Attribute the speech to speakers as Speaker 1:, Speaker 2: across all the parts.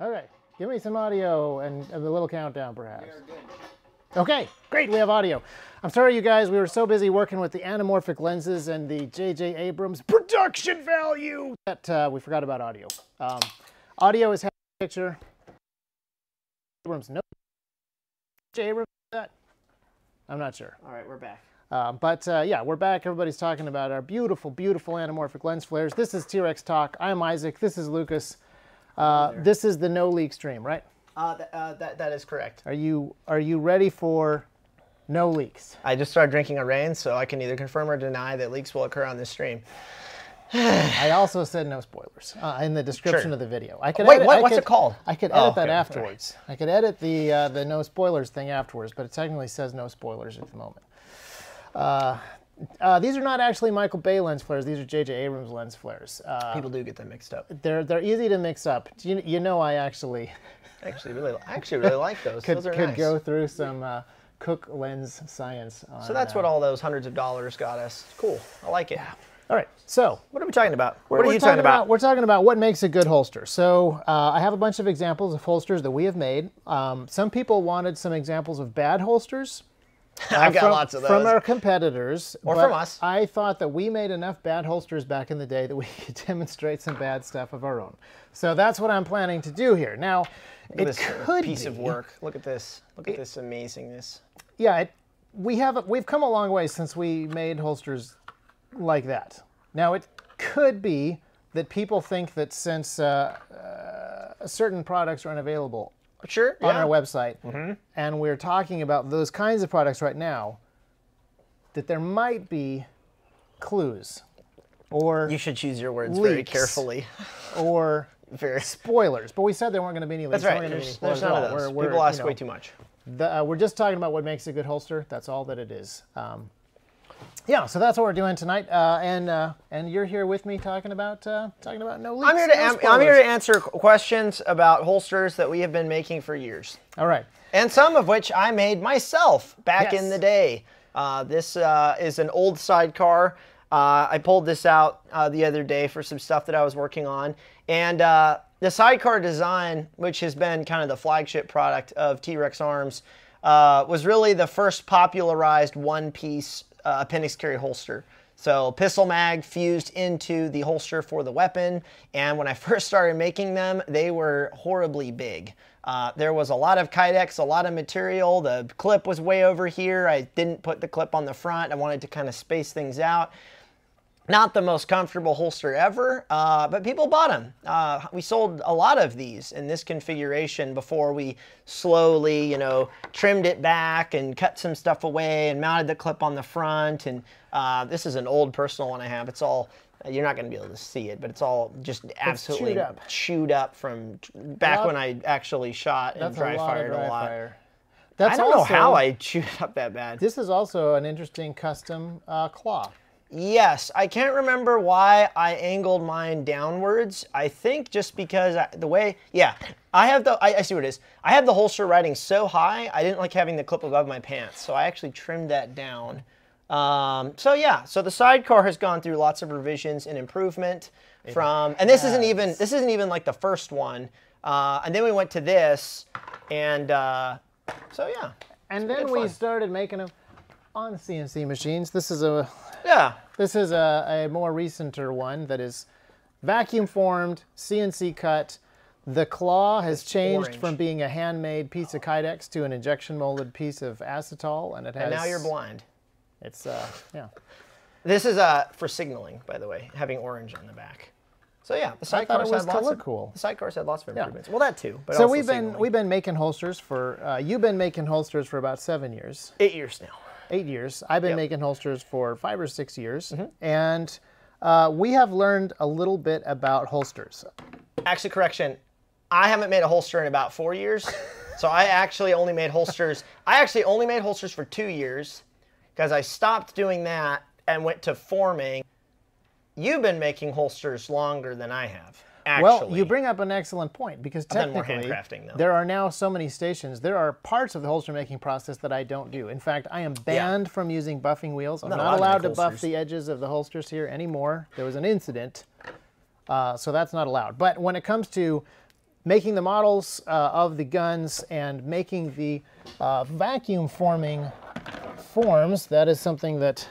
Speaker 1: Okay, give me some audio and a little countdown, perhaps. Okay, great, we have audio. I'm sorry, you guys, we were so busy working with the anamorphic lenses and the J.J. Abrams production value that uh, we forgot about audio. Um, audio is half the picture. Abrams, no. J. Abrams, that? I'm not sure.
Speaker 2: All right, we're back.
Speaker 1: Uh, but uh, yeah, we're back. Everybody's talking about our beautiful, beautiful anamorphic lens flares. This is T-Rex Talk. I'm Isaac. This is Lucas. Uh, this is the no leak stream, right?
Speaker 2: Uh, th- uh, that, that is correct.
Speaker 1: Are you are you ready for no leaks?
Speaker 2: I just started drinking a rain, so I can either confirm or deny that leaks will occur on this stream.
Speaker 1: I also said no spoilers uh, in the description
Speaker 2: Sure.
Speaker 1: of the video. I could
Speaker 2: Wait,
Speaker 1: edit,
Speaker 2: what-
Speaker 1: I
Speaker 2: what's
Speaker 1: could-
Speaker 2: it called?
Speaker 1: I could
Speaker 2: Oh,
Speaker 1: edit that
Speaker 2: okay, right.
Speaker 1: afterwards. I could edit the uh, the no spoilers thing afterwards, but it technically says no spoilers at the moment. Uh, uh, these are not actually Michael Bay lens flares. These are J.J. Abrams lens flares. Uh,
Speaker 2: People do get them mixed up.
Speaker 1: they're they're easy to mix up. You, you know, I actually
Speaker 2: Actually, really, I actually really like those.
Speaker 1: could
Speaker 2: those are
Speaker 1: could
Speaker 2: nice.
Speaker 1: go through some uh, Cooke lens science. On,
Speaker 2: so that's
Speaker 1: uh,
Speaker 2: what all those hundreds of dollars got us. Cool. I like it.
Speaker 1: All right, so
Speaker 2: What are we talking about? What are you talking about?
Speaker 1: We're talking about what makes a good holster. So uh, I have a bunch of examples of holsters that we have made. Um, some people wanted some examples of bad holsters.
Speaker 2: I've got
Speaker 1: from,
Speaker 2: lots of those.
Speaker 1: From our competitors.
Speaker 2: Or from us.
Speaker 1: I thought that we made enough bad holsters back in the day that we could demonstrate some bad stuff of our own. So that's what I'm planning to do here. Now, it could
Speaker 2: piece of work. Look at this. Look at this amazingness.
Speaker 1: Yeah, it, we have we've come a long way since we made holsters like that. Now it could be that people think that since uh, uh, certain products are unavailable
Speaker 2: Sure.
Speaker 1: on
Speaker 2: yeah.
Speaker 1: our website, and we're talking about those kinds of products right now, that there might be clues, or
Speaker 2: You should choose your words very carefully.
Speaker 1: or
Speaker 2: Very.
Speaker 1: spoilers. But we said there weren't going to be any. Leaks, there
Speaker 2: right.
Speaker 1: weren't gonna be
Speaker 2: There's,
Speaker 1: any
Speaker 2: there's none of those.
Speaker 1: We're- we're,
Speaker 2: People ask
Speaker 1: you know,
Speaker 2: way too much.
Speaker 1: the, uh, we're just talking about what makes a good holster. That's all that it is. Um, yeah, so that's what we're doing tonight, uh, and uh, and you're here with me talking about uh, talking about no leaks.
Speaker 2: I'm here to
Speaker 1: no
Speaker 2: am- I'm here to answer questions about holsters that we have been making for years,
Speaker 1: All right.
Speaker 2: and some of which I made myself back in the day. Uh, this uh, is an old sidecar. Uh, I pulled this out uh, the other day for some stuff that I was working on, and uh, the sidecar design, which has been kind of the flagship product of T-Rex Arms, uh, was really the first popularized one-piece uh, appendix carry holster. So pistol mag fused into the holster for the weapon, and when I first started making them, they were horribly big. Uh, there was a lot of kydex, a lot of material. The clip was way over here. I didn't put the clip on the front. I wanted to kind of space things out not the most comfortable holster ever, uh, but people bought them. Uh, we sold a lot of these in this configuration before we slowly, you know, trimmed it back and cut some stuff away and mounted the clip on the front. And uh, this is an old personal one I have. It's all. You're not going to be able to see it, but it's all just absolutely
Speaker 1: chewed up.
Speaker 2: chewed up from back
Speaker 1: lot-
Speaker 2: when I actually shot and dry
Speaker 1: a
Speaker 2: fired
Speaker 1: dry
Speaker 2: a lot.
Speaker 1: fire. That's
Speaker 2: I don't know how I chewed up that bad.
Speaker 1: This is also an interesting custom uh, claw.
Speaker 2: Yes, I can't remember why I angled mine downwards. I think just because I, the way, yeah, I have the, I, I see what it is. I have the holster riding so high, I didn't like having the clip above my pants, so I actually trimmed that down. Um, so yeah, so the sidecar has gone through lots of revisions and improvement from, and this isn't even, this isn't even like the first one. Uh, and then we went to this, and uh, so yeah,
Speaker 1: And then we started making them on CNC machines. This is a
Speaker 2: yeah.
Speaker 1: This is a, a more recenter one that is vacuum formed, CNC cut. The claw has changed
Speaker 2: orange.
Speaker 1: from being a handmade piece of Kydex to an injection molded piece of acetal, and it has.
Speaker 2: And now you're blind.
Speaker 1: It's uh, yeah.
Speaker 2: This is uh, for signaling, by the way, having orange on the back. So yeah, the sidecars
Speaker 1: was
Speaker 2: had lots
Speaker 1: look
Speaker 2: of
Speaker 1: cool.
Speaker 2: The sidecars had lots of improvements. Well, that too. But
Speaker 1: So
Speaker 2: also
Speaker 1: we've been
Speaker 2: signaling.
Speaker 1: we've been making holsters for uh, you've been making holsters for about seven years,
Speaker 2: eight years now.
Speaker 1: Eight years. I've been
Speaker 2: Yep.
Speaker 1: making holsters for five or six years, and uh, we have learned a little bit about holsters.
Speaker 2: Actually, correction. I haven't made a holster in about four years. so I actually only made holsters. I actually only made holsters for two years because I stopped doing that and went to forming. You've been making holsters longer than I have. Actually.
Speaker 1: Well, you bring up an excellent point because technically there are now so many stations. There are parts of the holster making process that I don't do. In fact, I am banned from using buffing wheels. I'm
Speaker 2: Not
Speaker 1: not,
Speaker 2: allowed to
Speaker 1: buff the edges of the holsters here anymore. There was an incident, uh, so that's not allowed. But when it comes to making the models uh, of the guns and making the uh, vacuum forming forms. That is something that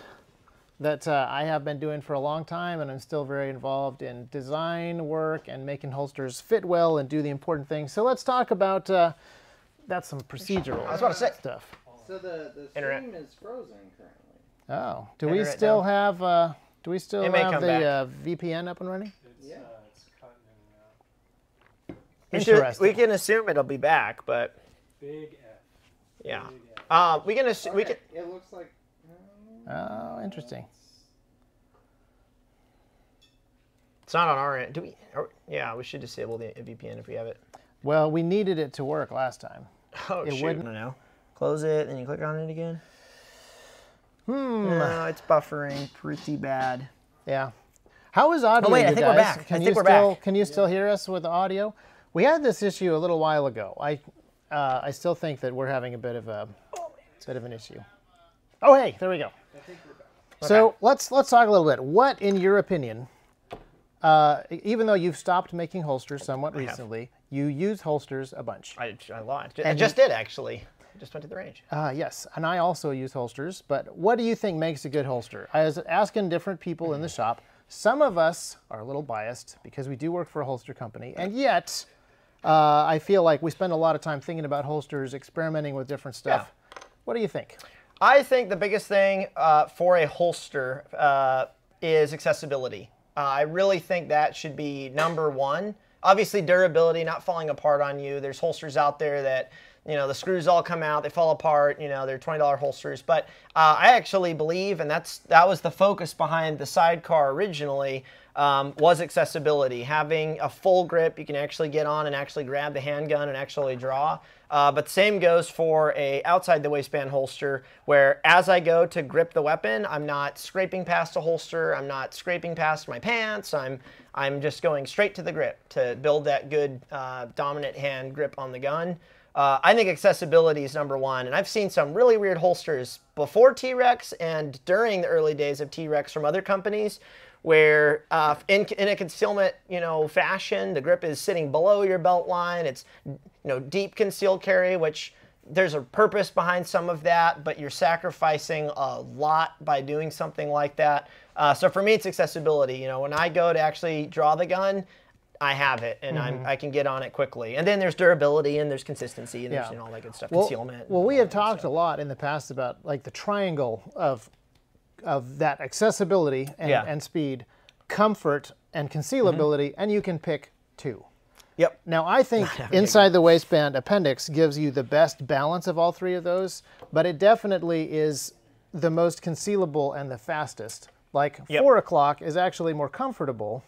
Speaker 1: that uh, I have been doing for a long time, and I'm still very involved in design work and making holsters fit well and do the important things. So let's talk about uh, that's some procedural
Speaker 2: I was about to say.
Speaker 1: stuff.
Speaker 3: So the, the
Speaker 2: Internet.
Speaker 3: stream is frozen currently.
Speaker 1: Oh, do we still
Speaker 2: down.
Speaker 1: have uh, do we still have the uh, VPN up and running?
Speaker 4: It's,
Speaker 3: Yeah.
Speaker 4: uh, it's cutting in and out.
Speaker 2: We,
Speaker 1: Interesting.
Speaker 2: we can assume it'll be back, but
Speaker 4: Big F.
Speaker 2: yeah.
Speaker 4: Big F.
Speaker 2: Uh, we can assume we
Speaker 3: Okay,
Speaker 2: can.
Speaker 3: It looks like.
Speaker 1: Oh, interesting.
Speaker 2: It's not on our end. Do we? Or, yeah, we should disable the VPN if we have it.
Speaker 1: Well, we needed it to work last time.
Speaker 2: Oh
Speaker 1: It
Speaker 2: shoot!
Speaker 1: wouldn't-
Speaker 2: I don't know. Close it, then you click on it again. Hmm. No, it's buffering pretty bad.
Speaker 1: Yeah. How is audio?
Speaker 2: Oh, wait, I
Speaker 1: you
Speaker 2: think we're back.
Speaker 1: Can
Speaker 2: I
Speaker 1: you
Speaker 2: think we're
Speaker 1: still
Speaker 2: back.
Speaker 1: can you still hear us with the audio? We had this issue a little while ago. I uh, I still think that we're having a bit of a bit of an issue. Oh hey, there we go. So let's let's talk a little bit. What, in your opinion, uh, even though you've stopped making holsters somewhat
Speaker 2: have.
Speaker 1: recently, you use holsters a bunch.
Speaker 2: I, I lied. I just did actually. I just went to the range.
Speaker 1: Uh, yes, and I also use holsters. But what do you think makes a good holster? I was asking different people in the shop. Some of us are a little biased because we do work for a holster company, and yet uh, I feel like we spend a lot of time thinking about holsters, experimenting with different stuff. Yeah. What do you think?
Speaker 2: I think the biggest thing uh, for a holster uh, is accessibility. Uh, I really think that should be number one. Obviously, durability, not falling apart on you. There's holsters out there that, you know, the screws all come out, they fall apart. You know, they're twenty dollar holsters. But uh, I actually believe, and that's that was the focus behind the sidecar originally. Um, was accessibility, having a full grip you can actually get on and actually grab the handgun and actually draw. Uh, but same goes for a outside the waistband holster, where as I go to grip the weapon, I'm not scraping past a holster, I'm not scraping past my pants, I'm I'm just going straight to the grip to build that good uh, dominant hand grip on the gun. Uh, I think accessibility is number one, and I've seen some really weird holsters before T-Rex and during the early days of T-Rex from other companies, where uh, in, in a concealment, you know, fashion, the grip is sitting below your belt line. It's, you know, deep concealed carry, which there's a purpose behind some of that, but you're sacrificing a lot by doing something like that. Uh, so for me, it's accessibility. You know, when I go to actually draw the gun, I have it and I'm, I can get on it quickly. And then there's durability and there's consistency and there's you know, all that good stuff,
Speaker 1: Well,
Speaker 2: concealment.
Speaker 1: well, we have talked a lot in the past about like the triangle of of that accessibility and,
Speaker 2: Yeah. Mm-hmm.
Speaker 1: and speed, comfort and concealability, and you can pick two.
Speaker 2: Yep.
Speaker 1: Now, I think inside the waistband appendix gives you the best balance of all three of those, but it definitely is the most concealable and the fastest. Like
Speaker 2: Yep.
Speaker 1: four o'clock is actually more comfortable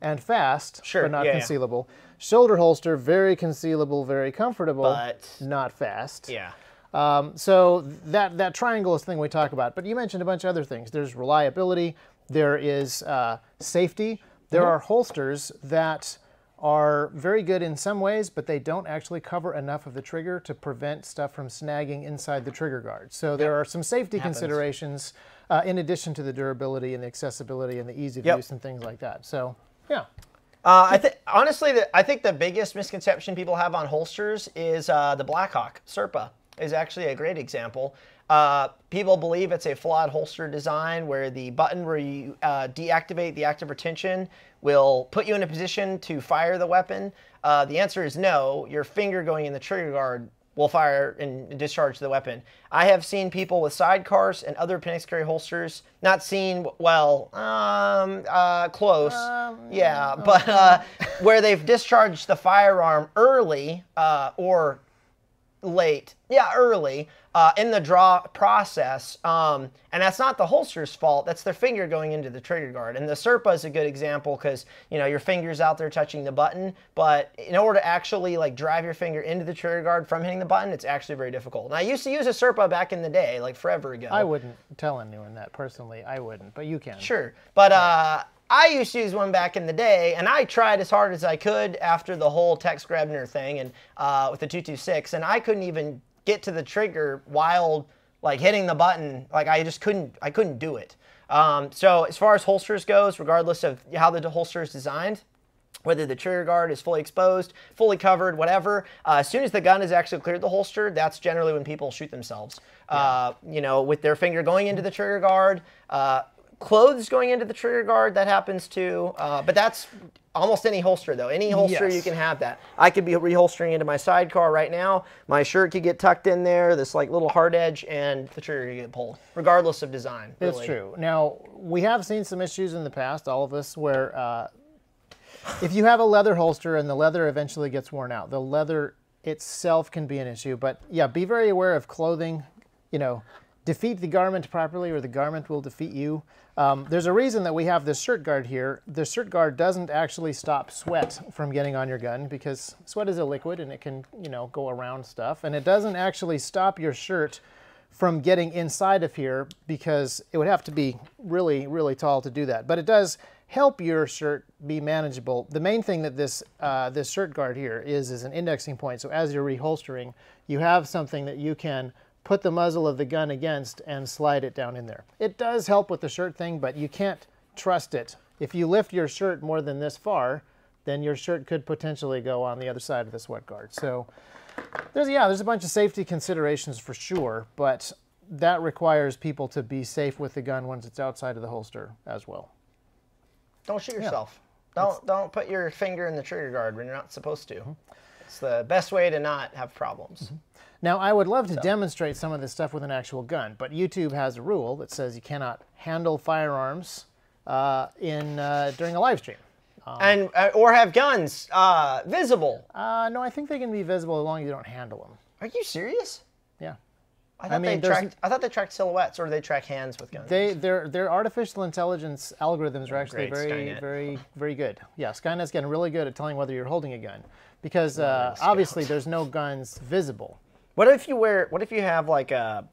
Speaker 1: and fast,
Speaker 2: Sure,
Speaker 1: but not
Speaker 2: yeah, yeah.
Speaker 1: concealable. Shoulder holster, very concealable, very comfortable,
Speaker 2: But-
Speaker 1: not fast.
Speaker 2: Yeah.
Speaker 1: Um, so that that triangle is the thing we talk about. But you mentioned a bunch of other things. There's reliability. There is uh, safety. There
Speaker 2: Mm-hmm.
Speaker 1: are holsters that are very good in some ways, but they don't actually cover enough of the trigger to prevent stuff from snagging inside the trigger guard. So there are some safety considerations uh, in addition to the durability and the accessibility and the ease of
Speaker 2: Yep.
Speaker 1: use and things like that. So yeah,
Speaker 2: Uh, I think honestly, the, I think the biggest misconception people have on holsters is uh, the Blackhawk Serpa is actually a great example. Uh, people believe it's a flawed holster design where the button where you uh, deactivate the active retention will put you in a position to fire the weapon. Uh, the answer is no. Your finger going in the trigger guard will fire and discharge the weapon. I have seen people with sidecars and other appendix carry holsters, not seen well, um, uh, close, yeah, but uh, where they've discharged the firearm early uh, or late, yeah, early uh, in the draw process. Um, and that's not the holster's fault. That's their finger going into the trigger guard. And the Serpa is a good example because you know your finger's out there touching the button, but in order to actually like drive your finger into the trigger guard from hitting the button, it's actually very difficult. And I used to use a Serpa back in the day, like forever ago.
Speaker 1: I wouldn't tell anyone that personally. I wouldn't, but you can.
Speaker 2: Sure. But uh, I used to use one back in the day, and I tried as hard as I could after the whole Tex Grebner thing and uh, with the 226, and I couldn't even get to the trigger while like hitting the button. Like I just couldn't. I couldn't do it. Um, so as far as holsters goes, regardless of how the holster is designed, whether the trigger guard is fully exposed, fully covered, whatever. Uh, as soon as the gun has actually cleared the holster, that's generally when people shoot themselves. Uh, you know, with their finger going into the trigger guard, uh, clothes going into the trigger guard, that happens too. Uh, but that's almost any holster though. Any holster
Speaker 1: Yes.
Speaker 2: you can have that. I could be reholstering into my sidecar right now. My shirt could get tucked in there, this like little hard edge, and the trigger could get pulled, regardless of design.
Speaker 1: It's
Speaker 2: really.
Speaker 1: true. Now, we have seen some issues in the past, all of us, where uh, if you have a leather holster and the leather eventually gets worn out, the leather itself can be an issue. But yeah, be very aware of clothing. You know, defeat the garment properly, or the garment will defeat you. Um, there's a reason that we have this shirt guard here. The shirt guard doesn't actually stop sweat from getting on your gun because sweat is a liquid and it can, you know, go around stuff. And it doesn't actually stop your shirt from getting inside of here because it would have to be really, really tall to do that. But it does help your shirt be manageable. The main thing that this uh, this shirt guard here is is an indexing point. So as you're reholstering, you have something that you can put the muzzle of the gun against and slide it down in there. It does help with the shirt thing, but you can't trust it. If you lift your shirt more than this far, then your shirt could potentially go on the other side of the sweat guard. So there's yeah, there's a bunch of safety considerations for sure, but that requires people to be safe with the gun once it's outside of the holster as well.
Speaker 2: Don't shoot yourself. Don't don't put your finger in the trigger guard when you're not supposed to.
Speaker 1: Mm-hmm.
Speaker 2: It's the best way to not have problems.
Speaker 1: Now, I would love to demonstrate some of this stuff with an actual gun, but YouTube has a rule that says you cannot handle firearms uh, in uh, during a live stream.
Speaker 2: And uh, or have guns uh, visible.
Speaker 1: Uh, no, I think they can be visible as long as you don't handle them.
Speaker 2: Are you serious?
Speaker 1: Yeah.
Speaker 2: I thought
Speaker 1: mean,
Speaker 2: they tracked. I thought they tracked silhouettes, or they track hands with guns.
Speaker 1: They, their, their artificial intelligence algorithms are actually
Speaker 2: Great,
Speaker 1: very,
Speaker 2: Skynet.
Speaker 1: very, very good. Yeah, Skynet's getting really good at telling whether you're holding a gun, because uh, obviously there's no guns visible.
Speaker 2: What if you wear? What if you have like a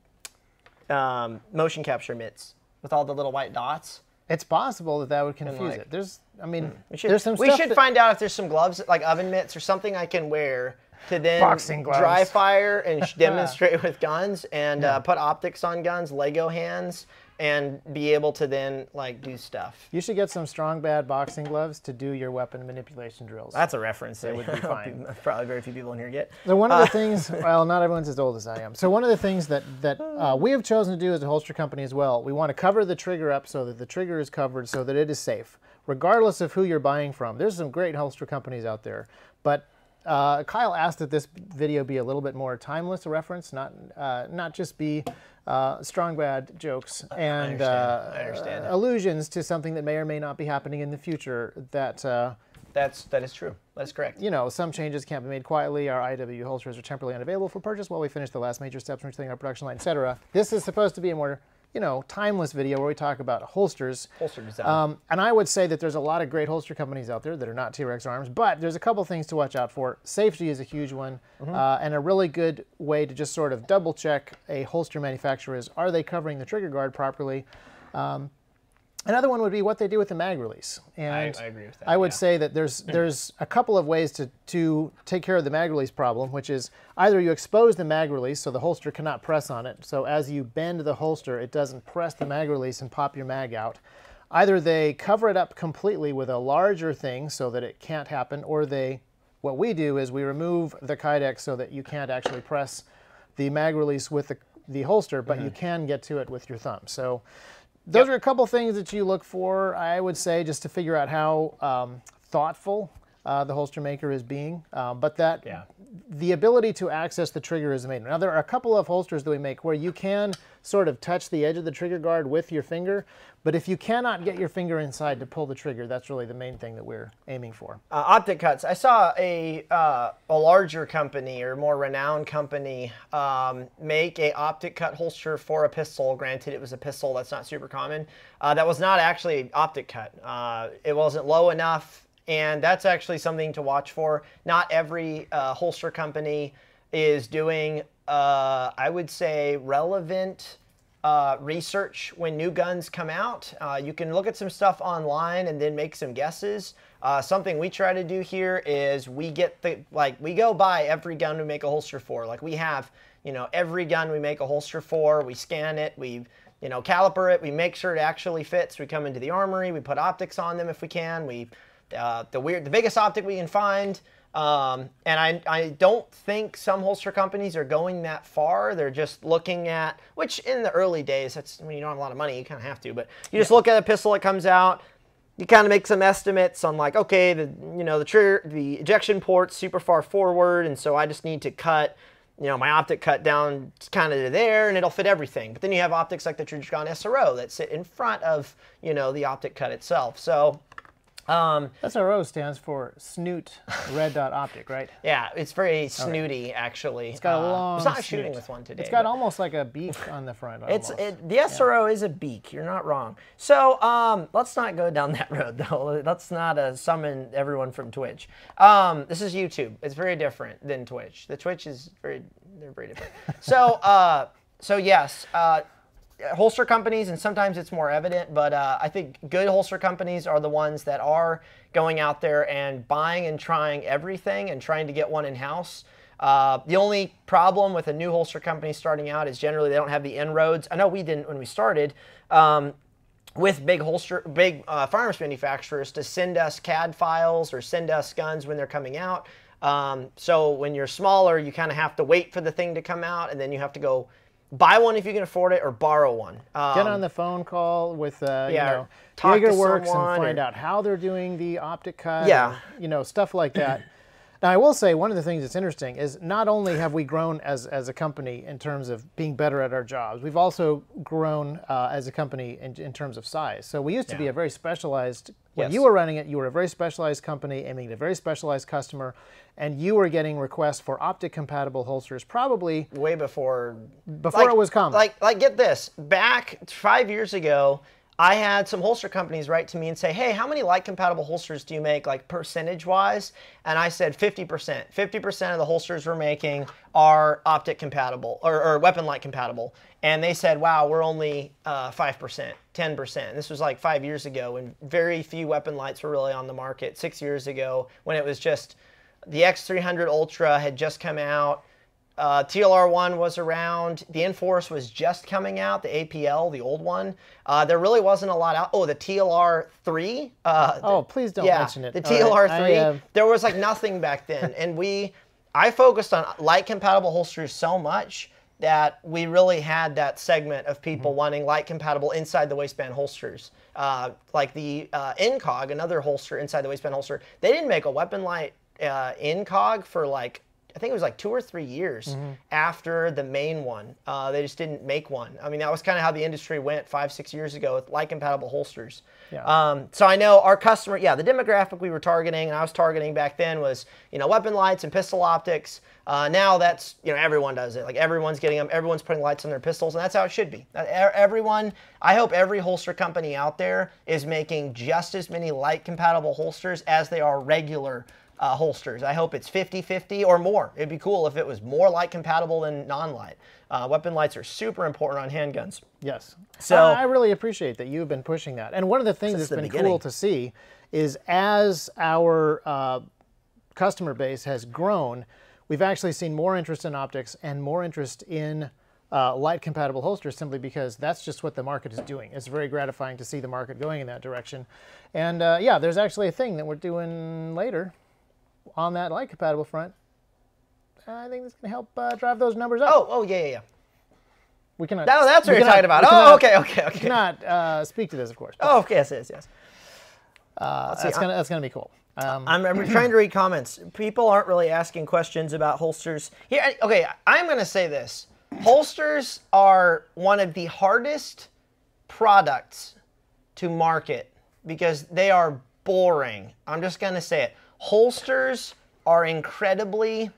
Speaker 2: um, motion capture mitts with all the little white dots?
Speaker 1: It's possible that that would confuse
Speaker 2: like-
Speaker 1: it. There's, I mean,
Speaker 2: We should,
Speaker 1: there's some
Speaker 2: we should
Speaker 1: that-
Speaker 2: find out if there's some gloves, like oven mitts or something I can wear to then
Speaker 1: Boxing gloves.
Speaker 2: dry fire and demonstrate with guns and uh, put optics on guns, Lego hands, and be able to then like do stuff.
Speaker 1: You should get some strong bad boxing gloves to do your weapon manipulation drills.
Speaker 2: That's a reference that
Speaker 1: would be fine.
Speaker 2: Probably very few people in here get.
Speaker 1: So one of the things, well, not everyone's as old as I am. So one of the things that that uh, we have chosen to do as a holster company as well, we want to cover the trigger up so that the trigger is covered so that it is safe, regardless of who you're buying from. There's some great holster companies out there, but uh, Kyle asked that this video be a little bit more timeless a reference, not uh, not just be uh, strong bad jokes and uh,
Speaker 2: I understand.
Speaker 1: allusions to something that may or may not be happening in the future that. Uh,
Speaker 2: That's that is true. That's correct.
Speaker 1: you know, some changes can't be made quietly. Our IW holsters are temporarily unavailable for purchase while we finish the last major steps in retaining our production line, etc. This is supposed to be a more, you know, timeless video where we talk about holsters.
Speaker 2: Holster design.
Speaker 1: Um, and I would say that there's a lot of great holster companies out there that are not T-Rex arms, but there's a couple things to watch out for. Safety is a huge one, uh, and a really good way to just sort of double check a holster manufacturer is are they covering the trigger guard properly? Um, Another one would be what they do with the mag release. And
Speaker 2: I agree with that,
Speaker 1: I would
Speaker 2: yeah.
Speaker 1: say that there's there's a couple of ways to, to take care of the mag release problem, which is either you expose the mag release so the holster cannot press on it. So as you bend the holster, it doesn't press the mag release and pop your mag out. Either they cover it up completely with a larger thing so that it can't happen, or they what we do is we remove the Kydex so that you can't actually press the mag release with the, the holster, but
Speaker 2: Mm-hmm.
Speaker 1: you can get to it with your thumb. So those are a couple things that you look for, I would say, just to figure out how um, thoughtful uh, the holster maker is being. Um, but that
Speaker 2: Yeah.
Speaker 1: the ability to access the trigger is made. Now there are a couple of holsters that we make where you can sort of touch the edge of the trigger guard with your finger, but if you cannot get your finger inside to pull the trigger, that's really the main thing that we're aiming for.
Speaker 2: uh, optic cuts. I saw a uh, a larger company or more renowned company um, make a optic cut holster for a pistol. Granted, it was a pistol that's not super common. Uh, that was not actually optic cut. Uh, it wasn't low enough, and that's actually something to watch for. Not every uh, holster company is doing, uh, I would say, relevant uh, research when new guns come out. Uh, you can look at some stuff online and then make some guesses. Uh, something we try to do here is we get the like we go buy every gun we make a holster for. Like we have, you know, every gun we make a holster for. We scan it. We you know caliper it. We make sure it actually fits. We come into the armory. We put optics on them if we can. We uh, the weird, the biggest optic we can find. Um, and I, I don't think some holster companies are going that far. They're just looking at, which in the early days, that's when you don't have a lot of money, you kind of have to, but you just look at a pistol that comes out, you kind of make some estimates on like, okay, the you know the trigger, the ejection port's super far forward, and so I just need to cut, you know, my optic cut down kind of to there, and it'll fit everything. But then you have optics like the Trijicon SRO that sit in front of you know the optic cut itself. So um,
Speaker 1: SRO stands for Snoot Red Dot Optic, right?
Speaker 2: yeah, it's very snooty actually. It's
Speaker 1: got a long
Speaker 2: I was not shooting with one today.
Speaker 1: It's got
Speaker 2: but-
Speaker 1: almost like a beak on the front.
Speaker 2: It's it, the SRO is a beak. You're not wrong. So um, let's not go down that road though. Let's not uh, summon everyone from Twitch. Um, this is YouTube. It's very different than Twitch. The Twitch is very they're very different. so uh, so yes. Uh, holster companies, and sometimes it's more evident, but uh, I think good holster companies are the ones that are going out there and buying and trying everything and trying to get one in house. Uh, the only problem with a new holster company starting out is generally they don't have the inroads. I know we didn't when we started. Um, with big holster, big uh, firearms manufacturers to send us CAD files or send us guns when they're coming out. Um, so when you're smaller, you kind of have to wait for the thing to come out, and then you have to go buy one if you can afford it or borrow one. Um,
Speaker 1: Get on the phone call with uh,
Speaker 2: yeah,
Speaker 1: you know
Speaker 2: talk to
Speaker 1: Jaeger Works and find
Speaker 2: or-
Speaker 1: out how they're doing the optic cut.
Speaker 2: Yeah.
Speaker 1: or, you know stuff like that. Now I will say one of the things that's interesting is not only have we grown as as a company in terms of being better at our jobs, we've also grown uh, as a company in, in terms of size. So we used to be a very specialized. When
Speaker 2: Yes.
Speaker 1: you were running it, you were a very specialized company aiming at a very specialized customer, and you were getting requests for optic compatible holsters probably
Speaker 2: way before
Speaker 1: before
Speaker 2: like-
Speaker 1: it was common.
Speaker 2: Like, like, get this. Back five years ago, I had some holster companies write to me and say, "Hey, how many light compatible holsters do you make, like percentage wise?" And I said 50%. 50% of the holsters we're making are optic compatible or, or weapon light compatible. And they said, "Wow, we're only uh, 5%, 10%." And this was like five years ago when very few weapon lights were really on the market. Six years ago when it was just the X300 Ultra had just come out. Uh, TLR1 was around. The Inforce was just coming out. The APL, the old one. Uh, there really wasn't a lot out. Oh, the TLR3. Uh,
Speaker 1: Oh, please don't
Speaker 2: yeah,
Speaker 1: mention it.
Speaker 2: The TLR3.
Speaker 1: I, uh,
Speaker 2: there was like nothing back then, and we, I focused on light compatible holsters so much that we really had that segment of people
Speaker 1: Mm-hmm.
Speaker 2: wanting light compatible inside the waistband holsters. Uh, like the uh, Incog, another holster inside the waistband holster. They didn't make a weapon light uh, Incog for like I think it was like two or three years
Speaker 1: Mm-hmm.
Speaker 2: after the main one. Uh, they just didn't make one. I mean, that was kind of how the industry went five, six years ago with light compatible holsters.
Speaker 1: Yeah.
Speaker 2: Um, so I know our customer, yeah, the demographic we were targeting and I was targeting back then was, you know, weapon lights and pistol optics. Uh, now that's, you know, everyone does it. Like everyone's getting them, everyone's putting lights on their pistols, and that's how it should be. Uh, Everyone, I hope every holster company out there is making just as many light compatible holsters as they are regular uh, holsters. I hope it's 50 50 or more. It'd be cool if it was more light compatible than non light. Uh, weapon lights are super important on handguns.
Speaker 1: Yes.
Speaker 2: So-
Speaker 1: I I really appreciate that you've been pushing that. And one of the things that's
Speaker 2: the
Speaker 1: been
Speaker 2: beginning.
Speaker 1: cool to see is as our uh, customer base has grown, we've actually seen more interest in optics and more interest in uh, light compatible holsters simply because that's just what the market is doing. It's very gratifying to see the market going in that direction. And uh, yeah, there's actually a thing that we're doing later on that light compatible front. I think this can help uh, drive those numbers up.
Speaker 2: Oh, oh yeah, yeah, yeah.
Speaker 1: we cannot.
Speaker 2: No, that's what you're
Speaker 1: cannot-
Speaker 2: talking about. Oh,
Speaker 1: cannot-
Speaker 2: okay, okay, okay.
Speaker 1: cannot uh, speak to this, of course.
Speaker 2: Oh, yes, yes, yes.
Speaker 1: uh,
Speaker 2: see,
Speaker 1: that's
Speaker 2: I'm-
Speaker 1: gonna that's gonna be cool. Um,
Speaker 2: I'm, I'm trying to read comments. People aren't really asking questions about holsters. Here, I- okay, I'm going to say this. Holsters are one of the hardest products to market because they are boring. I'm just going to say it. Holsters are incredibly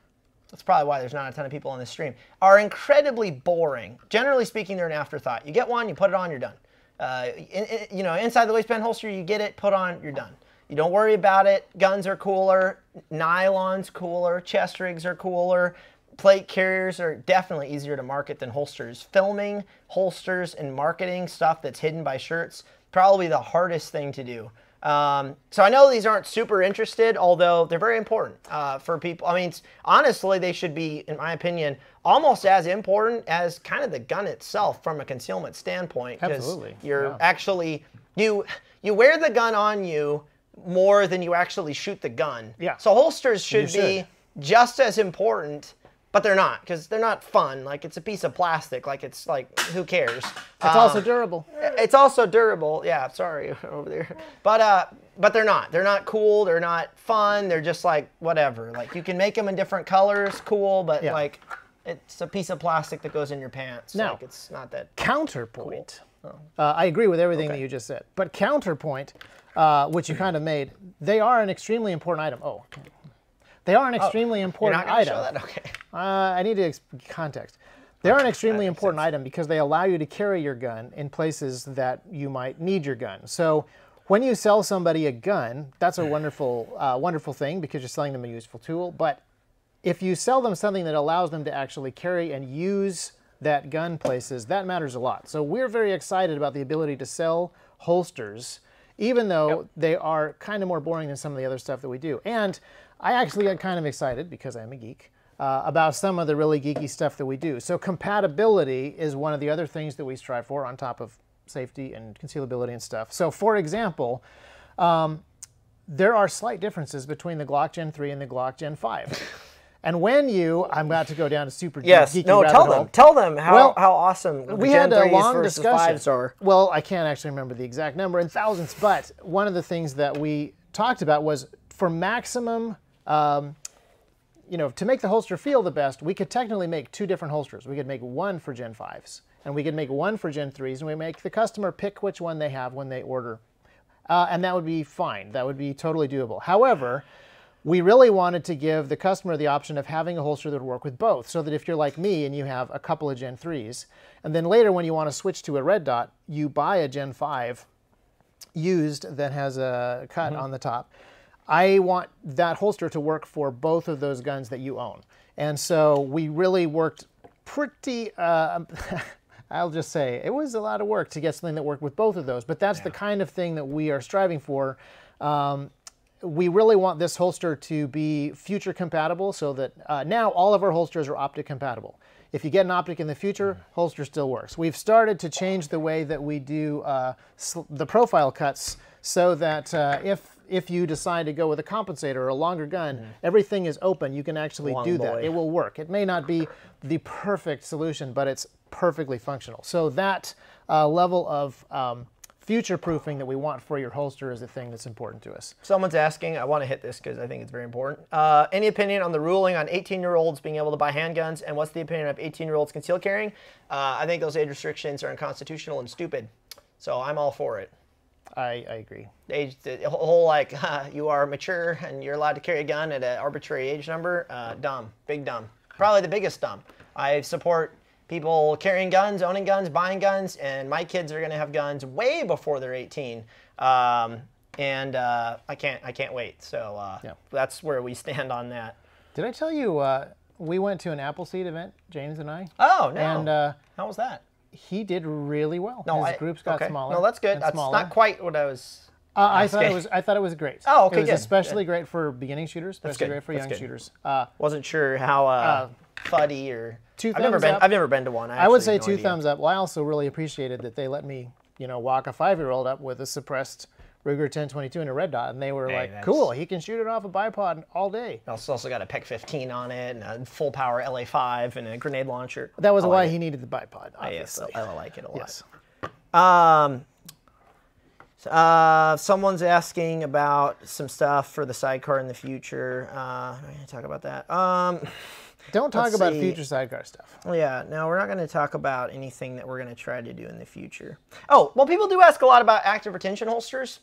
Speaker 2: that's probably why there's not a ton of people on this stream, are incredibly boring. Generally speaking, they're an afterthought. You get one, you put it on, you're done. Uh, in, in- you know, inside the waistband holster, you get it, put on, you're done. You don't worry about it. Guns are cooler, nylon's cooler, chest rigs are cooler. Plate carriers are definitely easier to market than holsters. Filming holsters and marketing stuff that's hidden by shirts, probably the hardest thing to do. Um, so I know these aren't super interested, although they're very important uh, for people. I mean, honestly, they should be, in my opinion, almost as important as kind of the gun itself from a concealment standpoint.
Speaker 1: Absolutely,
Speaker 2: You're
Speaker 1: yeah.
Speaker 2: actually you you wear the gun on you more than you actually shoot the gun.
Speaker 1: Yeah.
Speaker 2: So holsters should,
Speaker 1: You
Speaker 2: be
Speaker 1: should.
Speaker 2: just as important, but they're not because they're not fun. Like it's a piece of plastic. Like it's like who cares?
Speaker 1: It's also durable.
Speaker 2: It's also durable. Yeah, sorry over there. But uh, but they're not. They're not cool. They're not fun. They're just like whatever. Like you can make them in different colors, cool. But
Speaker 1: Yeah.
Speaker 2: like, it's a piece of plastic that goes in your pants.
Speaker 1: No,
Speaker 2: like, it's not that.
Speaker 1: Counterpoint. Uh, I agree with everything that you just said. But counterpoint, uh, which you kind of made, they are an extremely important item. Oh, they are an extremely
Speaker 2: You're
Speaker 1: important
Speaker 2: not
Speaker 1: item.
Speaker 2: okay?
Speaker 1: Uh, I need to ex- context. They are an extremely important item because they allow you to carry your gun in places that you might need your gun. So when you sell somebody a gun, that's a wonderful, uh, wonderful thing because you're selling them a useful tool. But if you sell them something that allows them to actually carry and use that gun places, that matters a lot. So we're very excited about the ability to sell holsters, even though they are kind of more boring than some of the other stuff that we do. And I actually got kind of excited because I'm a geek. Uh, about some of the really geeky stuff that we do. So compatibility is one of the other things that we strive for on top of safety and concealability and stuff. So for example, there are slight differences between the Glock Gen 3 and the Glock Gen 5. and when you, I'm about to go down a super
Speaker 2: Yes.
Speaker 1: geeky
Speaker 2: No. Tell
Speaker 1: hole.
Speaker 2: them. Tell them how,
Speaker 1: Well,
Speaker 2: how awesome the
Speaker 1: we
Speaker 2: Gen
Speaker 1: had a long discussion.
Speaker 2: are.
Speaker 1: Well, I can't actually remember the exact number in thousands, but one of the things that we talked about was for maximum, um, you know, to make the holster feel the best, we could technically make two different holsters. We could make one for Gen 5s, and we could make one for Gen 3s, and we make the customer pick which one they have when they order. Uh, and that would be fine. That would be totally doable. However, we really wanted to give the customer the option of having a holster that would work with both, so that if you're like me and you have a couple of Gen 3s, and then later when you want to switch to a red dot, you buy a Gen 5 used that has a cut on the top. I want that holster to work for both of those guns that you own. And so we really worked pretty, uh, I'll just say, it was a lot of work to get something that worked with both of those, but that's the kind of thing that we are striving for. Um, we really want this holster to be future compatible so that uh, now all of our holsters are optic compatible. If you get an optic in the future, holster still works. We've started to change the way that we do uh, sl- the profile cuts so that uh, if if you decide to go with a compensator or a longer gun, everything is open. You can actually
Speaker 2: Long
Speaker 1: do that. It will work. It may not be the perfect solution, but it's perfectly functional. So that uh, level of um, future proofing that we want for your holster is the thing that's important to us.
Speaker 2: Someone's asking, I want to hit this because I think it's very important. Uh, any opinion on the ruling on 18 year olds being able to buy handguns? And what's the opinion of 18 year olds concealed carrying? Uh, I think those age restrictions are unconstitutional and stupid. So I'm all for it.
Speaker 1: I, I agree.
Speaker 2: Age, the whole like, you are mature and you're allowed to carry a gun at an arbitrary age number, uh, dumb. Big dumb. Probably the biggest dumb. I support people carrying guns, owning guns, buying guns, and my kids are going to have guns way before they're 18. Um, and uh, I can't, I can't wait. So uh,
Speaker 1: Yeah.
Speaker 2: that's where we stand on that.
Speaker 1: Did I tell you uh, we went to an Appleseed event, James and I?
Speaker 2: Oh no!
Speaker 1: And uh,
Speaker 2: How was that?
Speaker 1: He did really well.
Speaker 2: No,
Speaker 1: His
Speaker 2: I-
Speaker 1: groups got
Speaker 2: okay.
Speaker 1: smaller.
Speaker 2: No, that's good. That's
Speaker 1: smaller.
Speaker 2: not quite what I was.
Speaker 1: Uh, I thought it was. I thought it was great.
Speaker 2: Oh, okay,
Speaker 1: It was
Speaker 2: good,
Speaker 1: especially great for beginning shooters. Especially
Speaker 2: good,
Speaker 1: great for
Speaker 2: that's
Speaker 1: young
Speaker 2: good.
Speaker 1: shooters. Uh,
Speaker 2: Wasn't sure how uh, fuddy or.
Speaker 1: two
Speaker 2: I've never been.
Speaker 1: up.
Speaker 2: I've never been to one. I,
Speaker 1: I would say
Speaker 2: no
Speaker 1: two
Speaker 2: idea.
Speaker 1: thumbs up. Well, I also really appreciated that they let me, you know, walk a five-year-old up with a suppressed Ruger 1022 and a red dot, and they were
Speaker 2: Hey,
Speaker 1: like,
Speaker 2: that's-
Speaker 1: "Cool, he can shoot it off a bipod all day."
Speaker 2: It's also got a PEQ 15 on it and a full power LA5 and a grenade launcher.
Speaker 1: That was
Speaker 2: I
Speaker 1: why
Speaker 2: like
Speaker 1: he needed the bipod.
Speaker 2: it. Yes, I like it a lot.
Speaker 1: Yes.
Speaker 2: Um, uh, someone's asking about some stuff for the sidecar in the future. Uh, I'm going to talk about that. Um,
Speaker 1: Don't talk about
Speaker 2: see.
Speaker 1: future sidecar stuff.
Speaker 2: yeah, no, we're not going to talk about anything that we're going to try to do in the future. Oh, well, people do ask a lot about active retention holsters.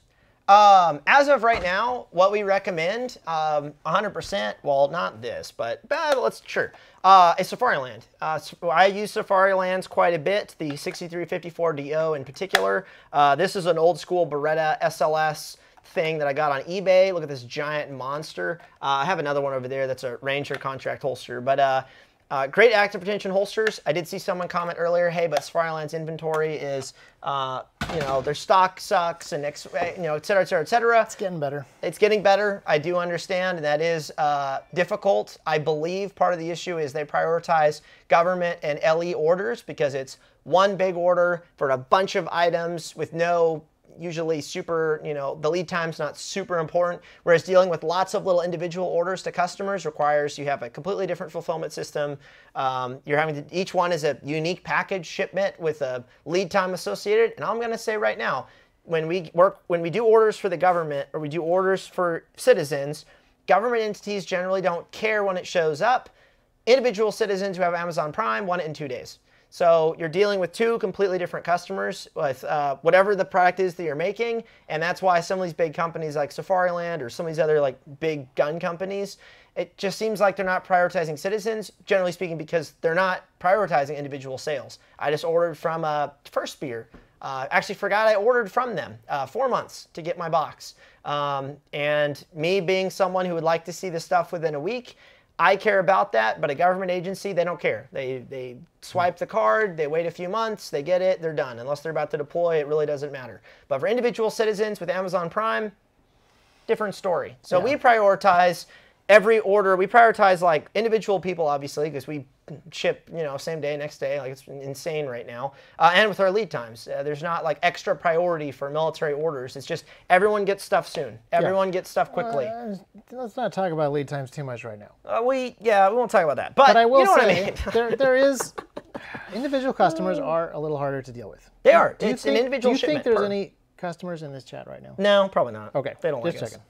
Speaker 2: Um, as of right now, what we recommend, um, 100%, well, not this, but uh, let's, sure, uh, is Safariland. Uh, I use Safarilands quite a bit, the 6354DO in particular. Uh, this is an old school Beretta SLS thing that I got on eBay. Look at this giant monster. Uh, I have another one over there that's a Ranger contract holster, but uh, great active retention holsters. I did see someone comment earlier, hey, but Safariland's inventory is, uh, you know, their stock sucks and, ex- you know, et cetera, et cetera, et cetera.
Speaker 1: It's getting better.
Speaker 2: It's getting better. I do understand, and that is uh, difficult. I believe part of the issue is they prioritize government and LE orders because it's one big order for a bunch of items with no usually super, you know, the lead time's not super important. Whereas dealing with lots of little individual orders to customers requires you have a completely different fulfillment system. Um, you're having to, each one is a unique package shipment with a lead time associated. And I'm going to say right now, when we work, when we do orders for the government or we do orders for citizens, government entities generally don't care when it shows up. Individual citizens who have Amazon Prime want it in two days. So you're dealing with two completely different customers with uh, whatever the product is that you're making, and that's why some of these big companies like Safariland or some of these other like big gun companies, it just seems like they're not prioritizing citizens. Generally speaking, because they're not prioritizing individual sales. I just ordered from uh, FirstSpear. Uh, actually, forgot I ordered from them uh, four months to get my box. Um, and me being someone who would like to see the stuff within a week, I care about that, but a government agency, they don't care. They, they swipe the card, they wait a few months, they get it, they're done. Unless they're about to deploy, it really doesn't matter. But for individual citizens with Amazon Prime, different story. So we prioritize every order. We prioritize like individual people, obviously, because we ship, you know, same day, next day. Like it's insane right now. Uh, and with our lead times, uh, there's not like extra priority for military orders. It's just everyone gets stuff soon. Everyone gets stuff quickly.
Speaker 1: Uh, let's not talk about lead times too much right now.
Speaker 2: Uh, we, yeah, we won't talk about that. But,
Speaker 1: But I will
Speaker 2: you know what I mean.
Speaker 1: there, there is individual customers are a little harder to deal with.
Speaker 2: They are.
Speaker 1: Do you
Speaker 2: It's an
Speaker 1: think,
Speaker 2: individual
Speaker 1: Do you think there's
Speaker 2: per-
Speaker 1: any customers in this chat right now?
Speaker 2: no, probably not.
Speaker 1: Okay,
Speaker 2: They don't
Speaker 1: just
Speaker 2: like us.
Speaker 1: checking.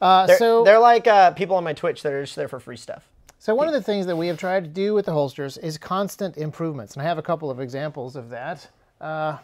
Speaker 1: Uh,
Speaker 2: They're,
Speaker 1: so,
Speaker 2: they're like uh, people on my Twitch that are just there for free stuff.
Speaker 1: So one of the things that we have tried to do with the holsters is constant improvements, and I have a couple of examples of that. Uh,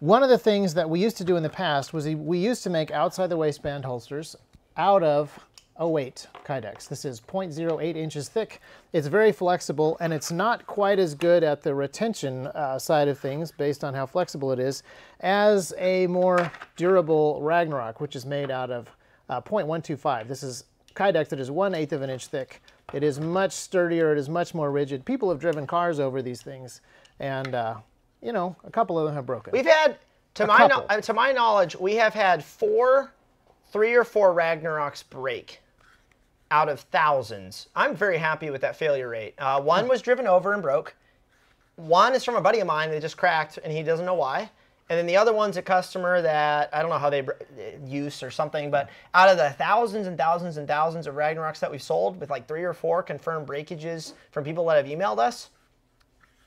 Speaker 1: One of the things that we used to do in the past was we used to make outside the waistband holsters out of a weight Kydex. This is 0.08 inches thick. It's very flexible and it's not quite as good at the retention uh, side of things based on how flexible it is as a more durable Ragnarok, which is made out of uh, 0.125. This is Kydex that is one eighth of an inch thick. It is much sturdier. It is much more rigid. People have driven cars over these things, and uh, you know, a couple of them have broken.
Speaker 2: We've had, to my no, uh, to my knowledge, we have had four, three or four Ragnaroks break out of thousands. I'm very happy with that failure rate. Uh, one was driven over and broke. One is from a buddy of mine that just cracked and he doesn't know why. And then the other one's a customer that I don't know how they use or something, but out of the thousands and thousands and thousands of Ragnaroks that we've sold, with like three or four confirmed breakages from people that have emailed us,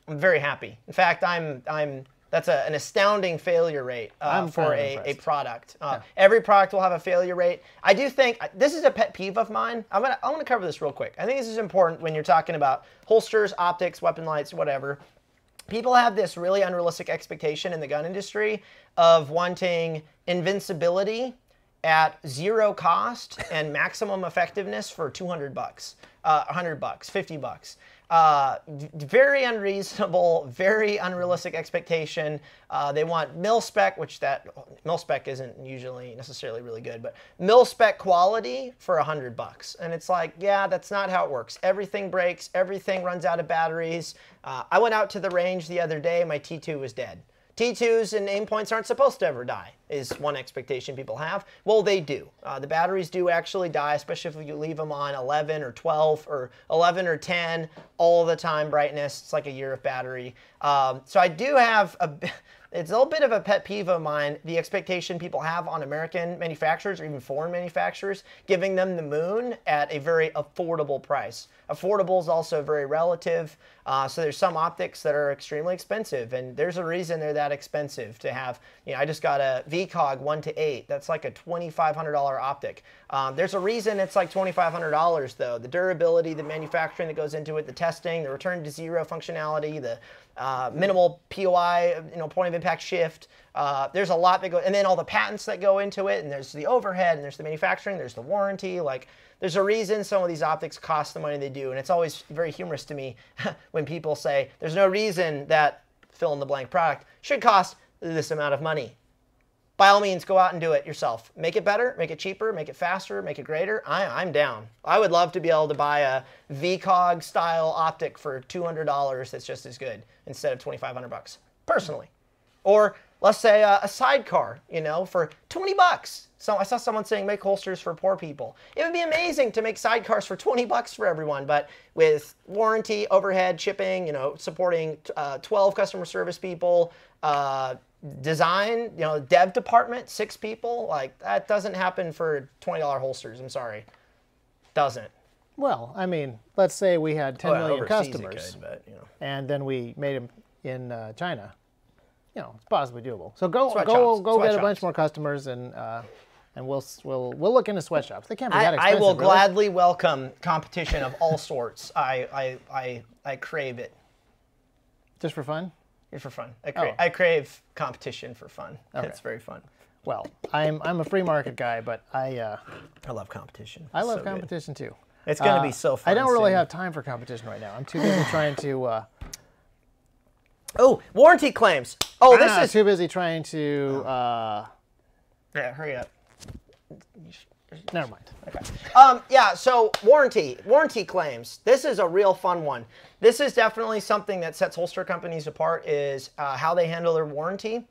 Speaker 2: I'm very happy. In fact, I'm I'm that's a, an astounding failure rate uh, for a, a product. Uh, Every product will have a failure rate. I do think this is a pet peeve of mine. I'm gonna I'm gonna cover this real quick. I think this is important when you're talking about holsters, optics, weapon lights, whatever. People have this really unrealistic expectation in the gun industry of wanting invincibility at zero cost and maximum effectiveness for 200 bucks, uh, 100 bucks, 50 bucks. Uh, very unreasonable, very unrealistic expectation. Uh, they want mil spec, which that mil spec isn't usually necessarily really good, but mil spec quality for a 100 bucks. And it's like, yeah, that's not how it works. Everything breaks, everything runs out of batteries. Uh, I went out to the range the other day, my T2 was dead. T2s and Aimpoints aren't supposed to ever die, is one expectation people have. Well, they do. Uh, the batteries do actually die, especially if you leave them on 11 or 12 or 11 or 10 all the time brightness. It's like a year of battery. Um, so I do have a, it's a little bit of a pet peeve of mine, the expectation people have on American manufacturers or even foreign manufacturers, giving them the moon at a very affordable price. Affordable is also very relative. Uh, so there's some optics that are extremely expensive, and there's a reason they're that expensive to have. You know, I just got a VCOG 1 to 8. That's like a $2,500 optic. Um, there's a reason it's like $2,500 though. The durability, the manufacturing that goes into it, the testing, the return to zero functionality, the uh, minimal POI, you know, point of impact shift. Uh, there's a lot that go, and then all the patents that go into it, and there's the overhead, and there's the manufacturing, there's the warranty. Like, there's a reason some of these optics cost the money they do, and it's always very humorous to me when people say there's no reason that fill in the blank product should cost this amount of money by all means, go out and do it yourself. Make it better, make it cheaper, make it faster, make it greater. I, I'm down. I would love to be able to buy a VCOG style optic for $200 that's just as good instead of 2,500 bucks, personally. Or let's say a, a sidecar, you know, for 20 bucks. So I saw someone saying make holsters for poor people. It would be amazing to make sidecars for 20 bucks for everyone, but with warranty, overhead, shipping, you know, supporting uh, 12 customer service people, uh, design, you know, dev department, six people, like that doesn't happen for twenty dollar holsters. I'm sorry, doesn't.
Speaker 1: Well, I mean, let's say we had 10
Speaker 2: Well,
Speaker 1: million customers,
Speaker 2: could, but, you know.
Speaker 1: and then we made them in uh, China. You know, it's possibly doable. So go
Speaker 2: Sweatshops,
Speaker 1: go go get a bunch more customers, and uh, and we'll we'll we'll look into sweatshops. They can't be
Speaker 2: I,
Speaker 1: that
Speaker 2: I
Speaker 1: expensive.
Speaker 2: will
Speaker 1: really.
Speaker 2: gladly welcome competition of all sorts. I, I, I, I crave it.
Speaker 1: just for fun.
Speaker 2: It's for fun. I crave,
Speaker 1: Oh.
Speaker 2: I crave competition for fun.
Speaker 1: Okay.
Speaker 2: It's very fun.
Speaker 1: Well, I'm I'm a free market guy, but I uh,
Speaker 2: I love competition.
Speaker 1: I love
Speaker 2: so good.
Speaker 1: competition too.
Speaker 2: It's gonna
Speaker 1: Uh,
Speaker 2: be so fun.
Speaker 1: I don't really
Speaker 2: soon.
Speaker 1: have time for competition right now. I'm too busy trying to. Uh,
Speaker 2: Oh, warranty claims. Oh, this
Speaker 1: ah,
Speaker 2: is.
Speaker 1: too busy trying to. Uh,
Speaker 2: Yeah, hurry up.
Speaker 1: never mind.
Speaker 2: Um, yeah, so warranty, warranty claims. This is a real fun one. This is definitely something that sets holster companies apart is uh, how they handle their warranty.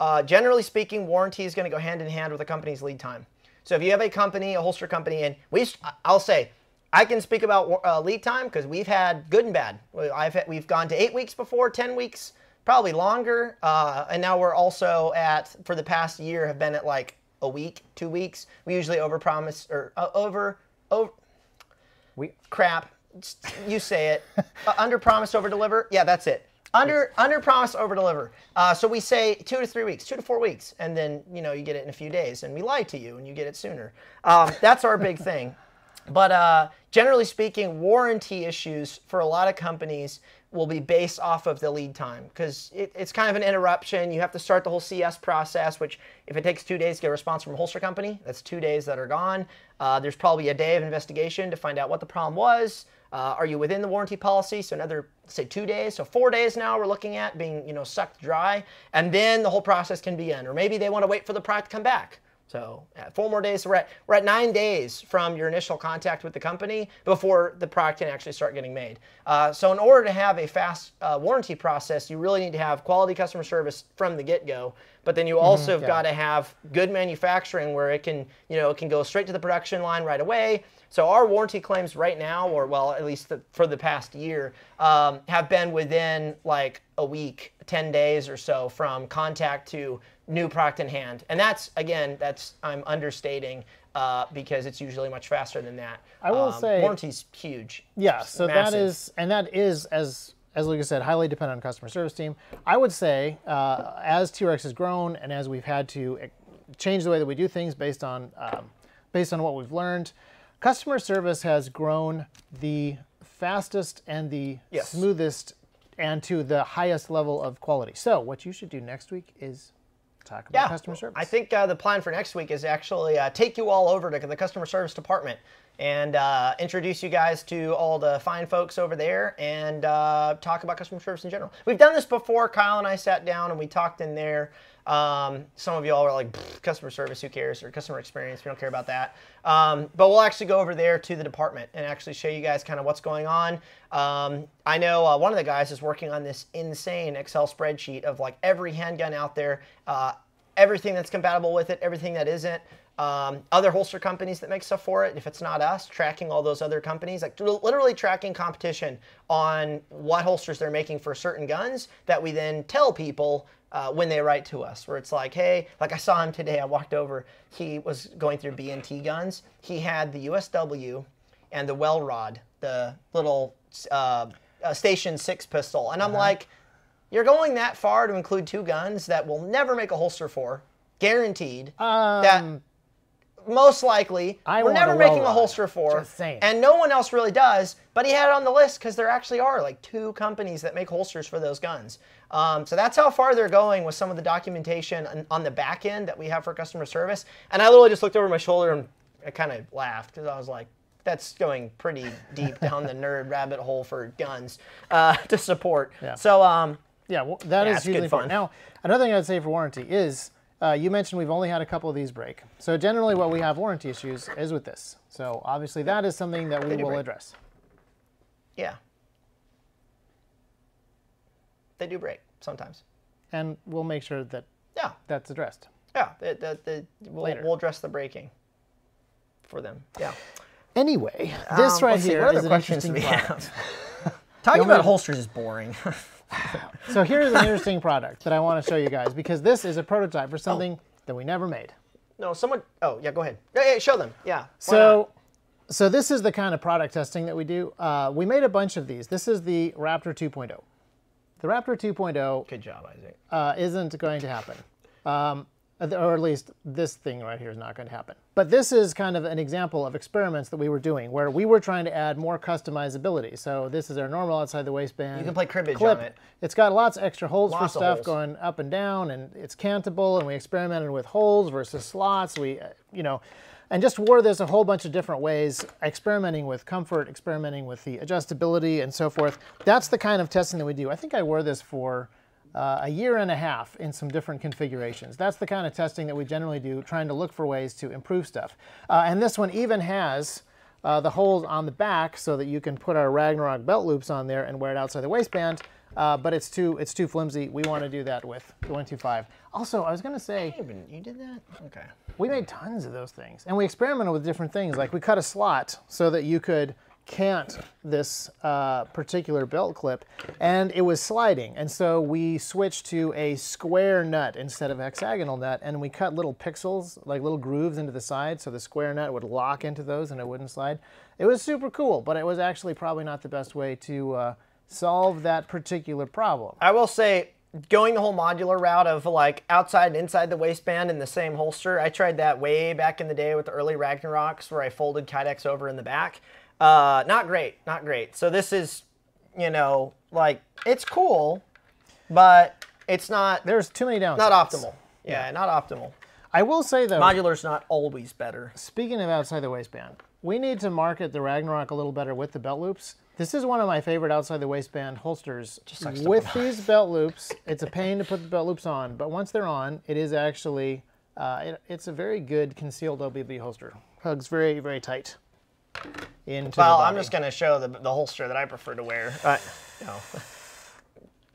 Speaker 2: Uh, generally speaking, warranty is going to go hand in hand with a company's lead time. So if you have a company, a holster company, and we, I'll say, I can speak about uh, lead time because we've had good and bad. I've had, we've gone to eight weeks before, ten weeks, probably longer, uh, and now we're also at for the past year have been at like a week, two weeks. We usually overpromise or uh, over over
Speaker 1: We
Speaker 2: crap. You say it. uh, under promise, over deliver. Yeah, that's it. Under under promise, over deliver. Uh, so we say two to three weeks, two to four weeks, and then you know you get it in a few days, and we lie to you and you get it sooner. Um, that's our big thing. But uh, generally speaking, warranty issues for a lot of companies will be based off of the lead time because it, it's kind of an interruption. You have to start the whole CS process, which if it takes two days to get a response from a holster company, that's two days that are gone. Uh, there's probably a day of investigation to find out what the problem was. Uh, are you within the warranty policy? So another, say, two days. So four days now we're looking at being, you know, sucked dry, and then the whole process can begin. Or maybe they want to wait for the product to come back. So four more days. So we're at we're at nine days from your initial contact with the company before the product can actually start getting made. Uh, so in order to have a fast uh, warranty process, you really need to have quality customer service from the get-go. But then you also have
Speaker 1: yeah.
Speaker 2: got to have good manufacturing where it can you know it can go straight to the production line right away. So our warranty claims right now, or well, at least the, for the past year, um, have been within like a week, 10 days or so from contact to new product in hand. And that's, again, that's I'm understating uh, because it's usually much faster than that.
Speaker 1: I will
Speaker 2: Um,
Speaker 1: say-
Speaker 2: warranty's huge.
Speaker 1: Yeah, so
Speaker 2: massive.
Speaker 1: that is, and that is as as Lucas said, highly dependent on customer service team. I would say uh, as T-Rex has grown and as we've had to change the way that we do things based on um, based on what we've learned, customer service has grown the fastest and the
Speaker 2: Yes.
Speaker 1: smoothest and to the highest level of quality. So what you should do next week is talk about
Speaker 2: Yeah,
Speaker 1: customer service.
Speaker 2: I think uh, the plan for next week is actually uh, take you all over to the customer service department and uh, introduce you guys to all the fine folks over there and uh, talk about customer service in general. We've done this before. Kyle and I sat down and we talked in there. Um, some of y'all are like, customer service, who cares? Or customer experience, we don't care about that. Um, but we'll actually go over there to the department and actually show you guys kind of what's going on. Um, I know uh, one of the guys is working on this insane Excel spreadsheet of like every handgun out there, uh, everything that's compatible with it, everything that isn't. Um, other holster companies that make stuff for it. If it's not us, tracking all those other companies, like literally tracking competition on what holsters they're making for certain guns that we then tell people uh, when they write to us. Where it's like, hey, like I saw him today. I walked over. He was going through B&T guns. He had the USW and the Welrod, the little uh, uh, Station Six pistol, and I'm like, you're going that far to include two guns that will never make a holster for, guaranteed. that
Speaker 1: Um,
Speaker 2: most likely
Speaker 1: I
Speaker 2: we're never making a holster for,
Speaker 1: Just saying.
Speaker 2: and no one else really does. But he had it on the list because there actually are like two companies that make holsters for those guns. Um, so that's how far they're going with some of the documentation on, on the back end that we have for customer service. And I literally just looked over my shoulder and I kind of laughed because I was like, that's going pretty deep down the nerd rabbit hole for guns uh, to support.
Speaker 1: Yeah.
Speaker 2: So um,
Speaker 1: Yeah, well, that
Speaker 2: Yeah,
Speaker 1: is
Speaker 2: it's
Speaker 1: usually fun.
Speaker 2: fun.
Speaker 1: Now, another thing I'd say for warranty is uh, you mentioned we've only had a couple of these break. So generally, what we have warranty issues is with this. So obviously, that is something that we will
Speaker 2: break.
Speaker 1: address.
Speaker 2: yeah, they do break sometimes.
Speaker 1: And we'll make sure that
Speaker 2: Yeah,
Speaker 1: that's addressed.
Speaker 2: Yeah, the, the, the, we'll,
Speaker 1: Later.
Speaker 2: we'll address the breaking for them. Yeah.
Speaker 1: Anyway, this
Speaker 2: Um,
Speaker 1: right
Speaker 2: see,
Speaker 1: here
Speaker 2: what
Speaker 1: is
Speaker 2: other
Speaker 1: an
Speaker 2: questions
Speaker 1: interesting product.
Speaker 2: Talking about holsters is boring.
Speaker 1: So here's an interesting product that I want to show you guys because this is a prototype for something that we never made.
Speaker 2: No, someone. Oh, yeah, go ahead. Yeah, yeah, show them. Yeah. not?
Speaker 1: So, so this is the kind of product testing that we do. Uh, we made a bunch of these. This is the Raptor 2.0. The Raptor 2.0
Speaker 2: Good job, Isaac.
Speaker 1: uh, isn't going to happen. Um, or at least this thing right here is not going to happen. But this is kind of an example of experiments that we were doing where we were trying to add more customizability. So this is our normal outside the waistband.
Speaker 2: You can play cribbage
Speaker 1: clip.
Speaker 2: on it.
Speaker 1: It's got lots of extra holes
Speaker 2: Lots
Speaker 1: for stuff
Speaker 2: holes.
Speaker 1: going up and down, and it's cantable. And we experimented with holes versus slots. We, uh, you know, and just wore this a whole bunch of different ways, experimenting with comfort, experimenting with the adjustability, and so forth. That's the kind of testing that we do. I think I wore this for uh, a year and a half in some different configurations. That's the kind of testing that we generally do, trying to look for ways to improve stuff. Uh, and this one even has uh, the holes on the back so that you can put our Ragnarok belt loops on there and wear it outside the waistband. Uh, but it's too it's too flimsy. We want to do that with the 125. Also, I was going to say
Speaker 2: Even you did that? Okay.
Speaker 1: we made tons of those things, and we experimented with different things. Like we cut a slot so that you could cant this uh, particular belt clip, and it was sliding. And so we switched to a square nut instead of hexagonal nut, and we cut little pixels, like little grooves into the side, so the square nut would lock into those and it wouldn't slide. It was super cool, but it was actually probably not the best way to uh, solve that particular problem.
Speaker 2: I will say, going the whole modular route of like outside and inside the waistband in the same holster, I tried that way back in the day with the early Ragnaroks where I folded Kydex over in the back. Uh, not great, not great. So this is, you know, like it's cool, but it's not
Speaker 1: There's too many downsides.
Speaker 2: not optimal. Yeah, not optimal.
Speaker 1: I will say though,
Speaker 2: Modular's not always better.
Speaker 1: Speaking of outside the waistband, we need to market the Ragnarok a little better with the belt loops. This is one of my favorite outside the waistband holsters. with these belt loops, it's a pain to put the belt loops on, but once they're on, it is actually uh, it, it's a very good concealed OWB holster. Hugs very very tight into
Speaker 2: Well, I'm just gonna show the, the holster that I prefer to wear. Uh, no.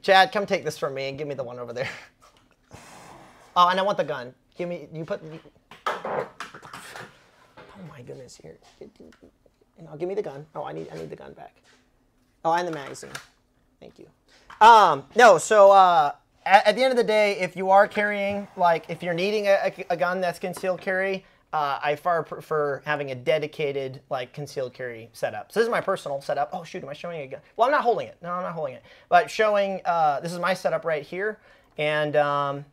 Speaker 2: Chad, come take this from me and give me the one over there. Oh, and I want the gun. Give me. You put. Oh my goodness! Here. No, give me the gun. Oh, I need. I need the gun back. Oh, and the magazine. Thank you. Um, no, so uh, at, at the end of the day, if you are carrying, like, if you're needing a, a, a gun that's concealed carry, uh, I far prefer having a dedicated, like, concealed carry setup. So this is my personal setup. Oh, shoot, am I showing a gun? Well, I'm not holding it. No, I'm not holding it. But showing, uh, this is my setup right here, and um,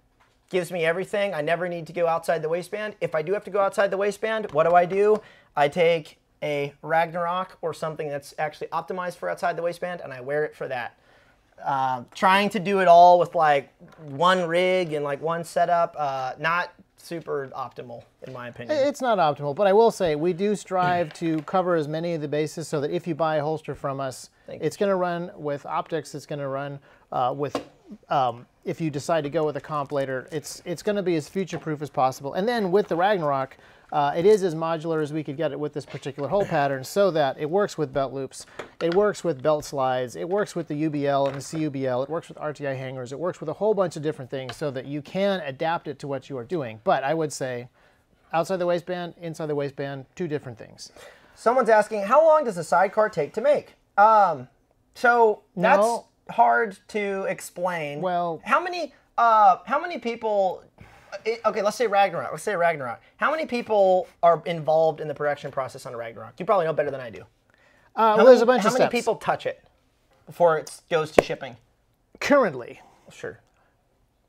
Speaker 2: gives me everything. I never need to go outside the waistband. If I do have to go outside the waistband, what do I do? I take a Ragnarok or something that's actually optimized for outside the waistband, and I wear it for that. Uh, trying to do it all with like one rig and like one setup, uh, not super optimal in my opinion.
Speaker 1: It's not optimal, but I will say we do strive to cover as many of the bases so that if you buy a holster from us,
Speaker 2: Thank
Speaker 1: it's going to run with optics. It's going to run uh, with. Um, if you decide to go with a comp later, it's it's going to be as future-proof as possible. And then with the Ragnarok, uh, it is as modular as we could get it with this particular hole pattern, so that it works with belt loops, it works with belt slides, it works with the UBL and the CUBL, it works with RTI hangers, it works with a whole bunch of different things, so that you can adapt it to what you are doing. But I would say outside the waistband, inside the waistband, two different things.
Speaker 2: Someone's asking, how long does a sidecar take to make? Um, so that's
Speaker 1: No.
Speaker 2: hard to explain.
Speaker 1: Well-
Speaker 2: how many uh, how many people? I- Okay, let's say Ragnarok. Let's say Ragnarok. How many people are involved in the production process on Ragnarok? You probably know better than I do.
Speaker 1: Uh, well, there's a bunch
Speaker 2: how
Speaker 1: of How
Speaker 2: many
Speaker 1: steps.
Speaker 2: people touch it before it goes to shipping?
Speaker 1: Currently,
Speaker 2: Sure.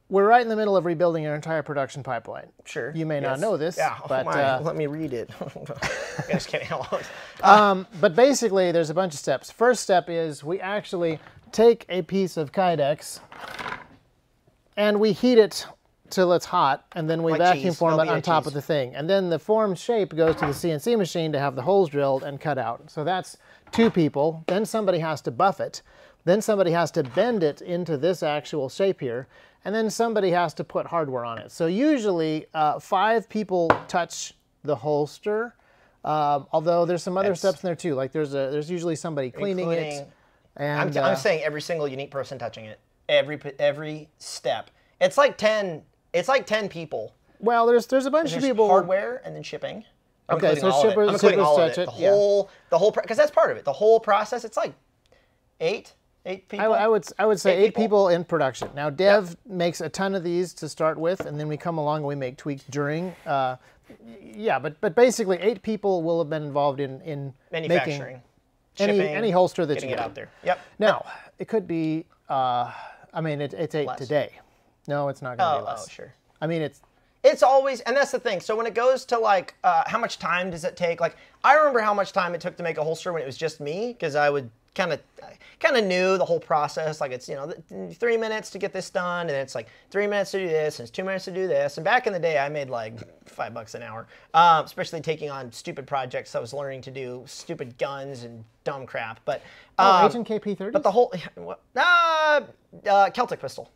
Speaker 1: we're right in the middle of rebuilding our entire production pipeline.
Speaker 2: Sure.
Speaker 1: You may not know this,
Speaker 2: Yeah. oh
Speaker 1: but uh,
Speaker 2: let me read it. Just kidding.
Speaker 1: Um, but basically, there's a bunch of steps. First step is we actually take a piece of Kydex and we heat it till it's hot, and then we
Speaker 2: Like
Speaker 1: vacuum
Speaker 2: cheese,
Speaker 1: form it
Speaker 2: Velveeta
Speaker 1: on top
Speaker 2: cheese.
Speaker 1: of the thing. And then the formed shape goes to the CNC machine to have the holes drilled and cut out. So that's two people. Then somebody has to buff it. Then somebody has to bend it into this actual shape here. And then somebody has to put hardware on it. So usually uh, five people touch the holster. Um, although there's some other
Speaker 2: That's-
Speaker 1: steps in there too. Like there's a there's usually somebody cleaning it. And
Speaker 2: I'm, I'm
Speaker 1: uh,
Speaker 2: saying every single unique person touching it. Every every step. It's like ten. It's like ten people.
Speaker 1: well, there's there's a bunch
Speaker 2: There's
Speaker 1: of people.
Speaker 2: hardware and then shipping.
Speaker 1: Okay, so
Speaker 2: of it.
Speaker 1: shippers- shippers
Speaker 2: all it. The
Speaker 1: yeah.
Speaker 2: whole the whole because that's part of it. The whole process. It's like eight Eight people.
Speaker 1: I would I would say
Speaker 2: Eight
Speaker 1: eight people. in production. Now Dev makes a ton of these to start with, and then we come along and we make tweaks during. Uh, yeah, but but basically eight people will have been involved in in
Speaker 2: Manufacturing.
Speaker 1: making any
Speaker 2: shipping,
Speaker 1: any holster that you get
Speaker 2: out there. Yep.
Speaker 1: Now it could be. Uh, I mean, it, it's eight
Speaker 2: Less.
Speaker 1: today. No, it's not going to
Speaker 2: Oh,
Speaker 1: be less.
Speaker 2: oh, sure.
Speaker 1: I mean, it's
Speaker 2: It's always, and that's the thing. So when it goes to like, uh, how much time does it take? Like, I remember how much time it took to make a holster when it was just me, because I would kind of, kind of knew the whole process. Like, it's you know, three minutes to get this done, and it's like three minutes to do this, and it's two minutes to do this. And back in the day, I made like five bucks an hour, um, especially taking on stupid projects. I was learning to do stupid guns and dumb crap. But
Speaker 1: oh,
Speaker 2: um,
Speaker 1: Agent KP30.
Speaker 2: but the whole, what, uh, uh, Keltec pistol,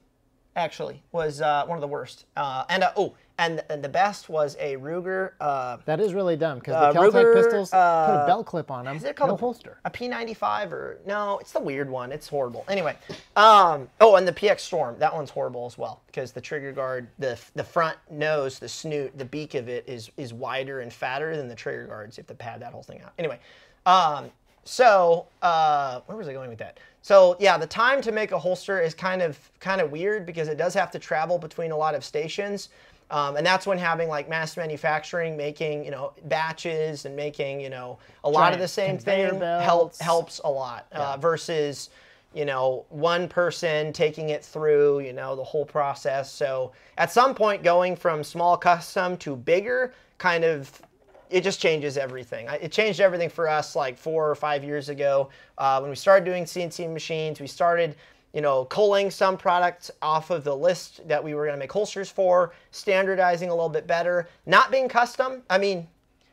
Speaker 2: actually, was uh, one of the worst. Uh, and uh, oh, and, and the best was a Ruger. Uh,
Speaker 1: that is really dumb because
Speaker 2: uh,
Speaker 1: the Keltec
Speaker 2: Ruger,
Speaker 1: pistols put a
Speaker 2: uh,
Speaker 1: belt clip on them.
Speaker 2: is it called
Speaker 1: no
Speaker 2: a,
Speaker 1: holster?
Speaker 2: A P95 or no? It's the weird one. It's horrible. Anyway, um, oh, and the PX Storm. That one's horrible as well because the trigger guard, the the front nose, the snoot, the beak of it is is wider and fatter than the trigger guards. You have to pad that whole thing out. Anyway, um, so uh, where was I going with that? So yeah, the time to make a holster is kind of kind of weird because it does have to travel between a lot of stations. Um, and that's when having like mass manufacturing, making you know batches and making you know a lot of the same thing
Speaker 1: belts.
Speaker 2: help, helps a lot uh, versus you know one person taking it through you know the whole process. So at some point, going from small custom to bigger kind of it just changes everything. It changed everything for us like four or five years ago uh, when we started doing CNC machines. We started, you know, culling some products off of the list that we were going to make holsters for, standardizing a little bit better, not being custom. I mean,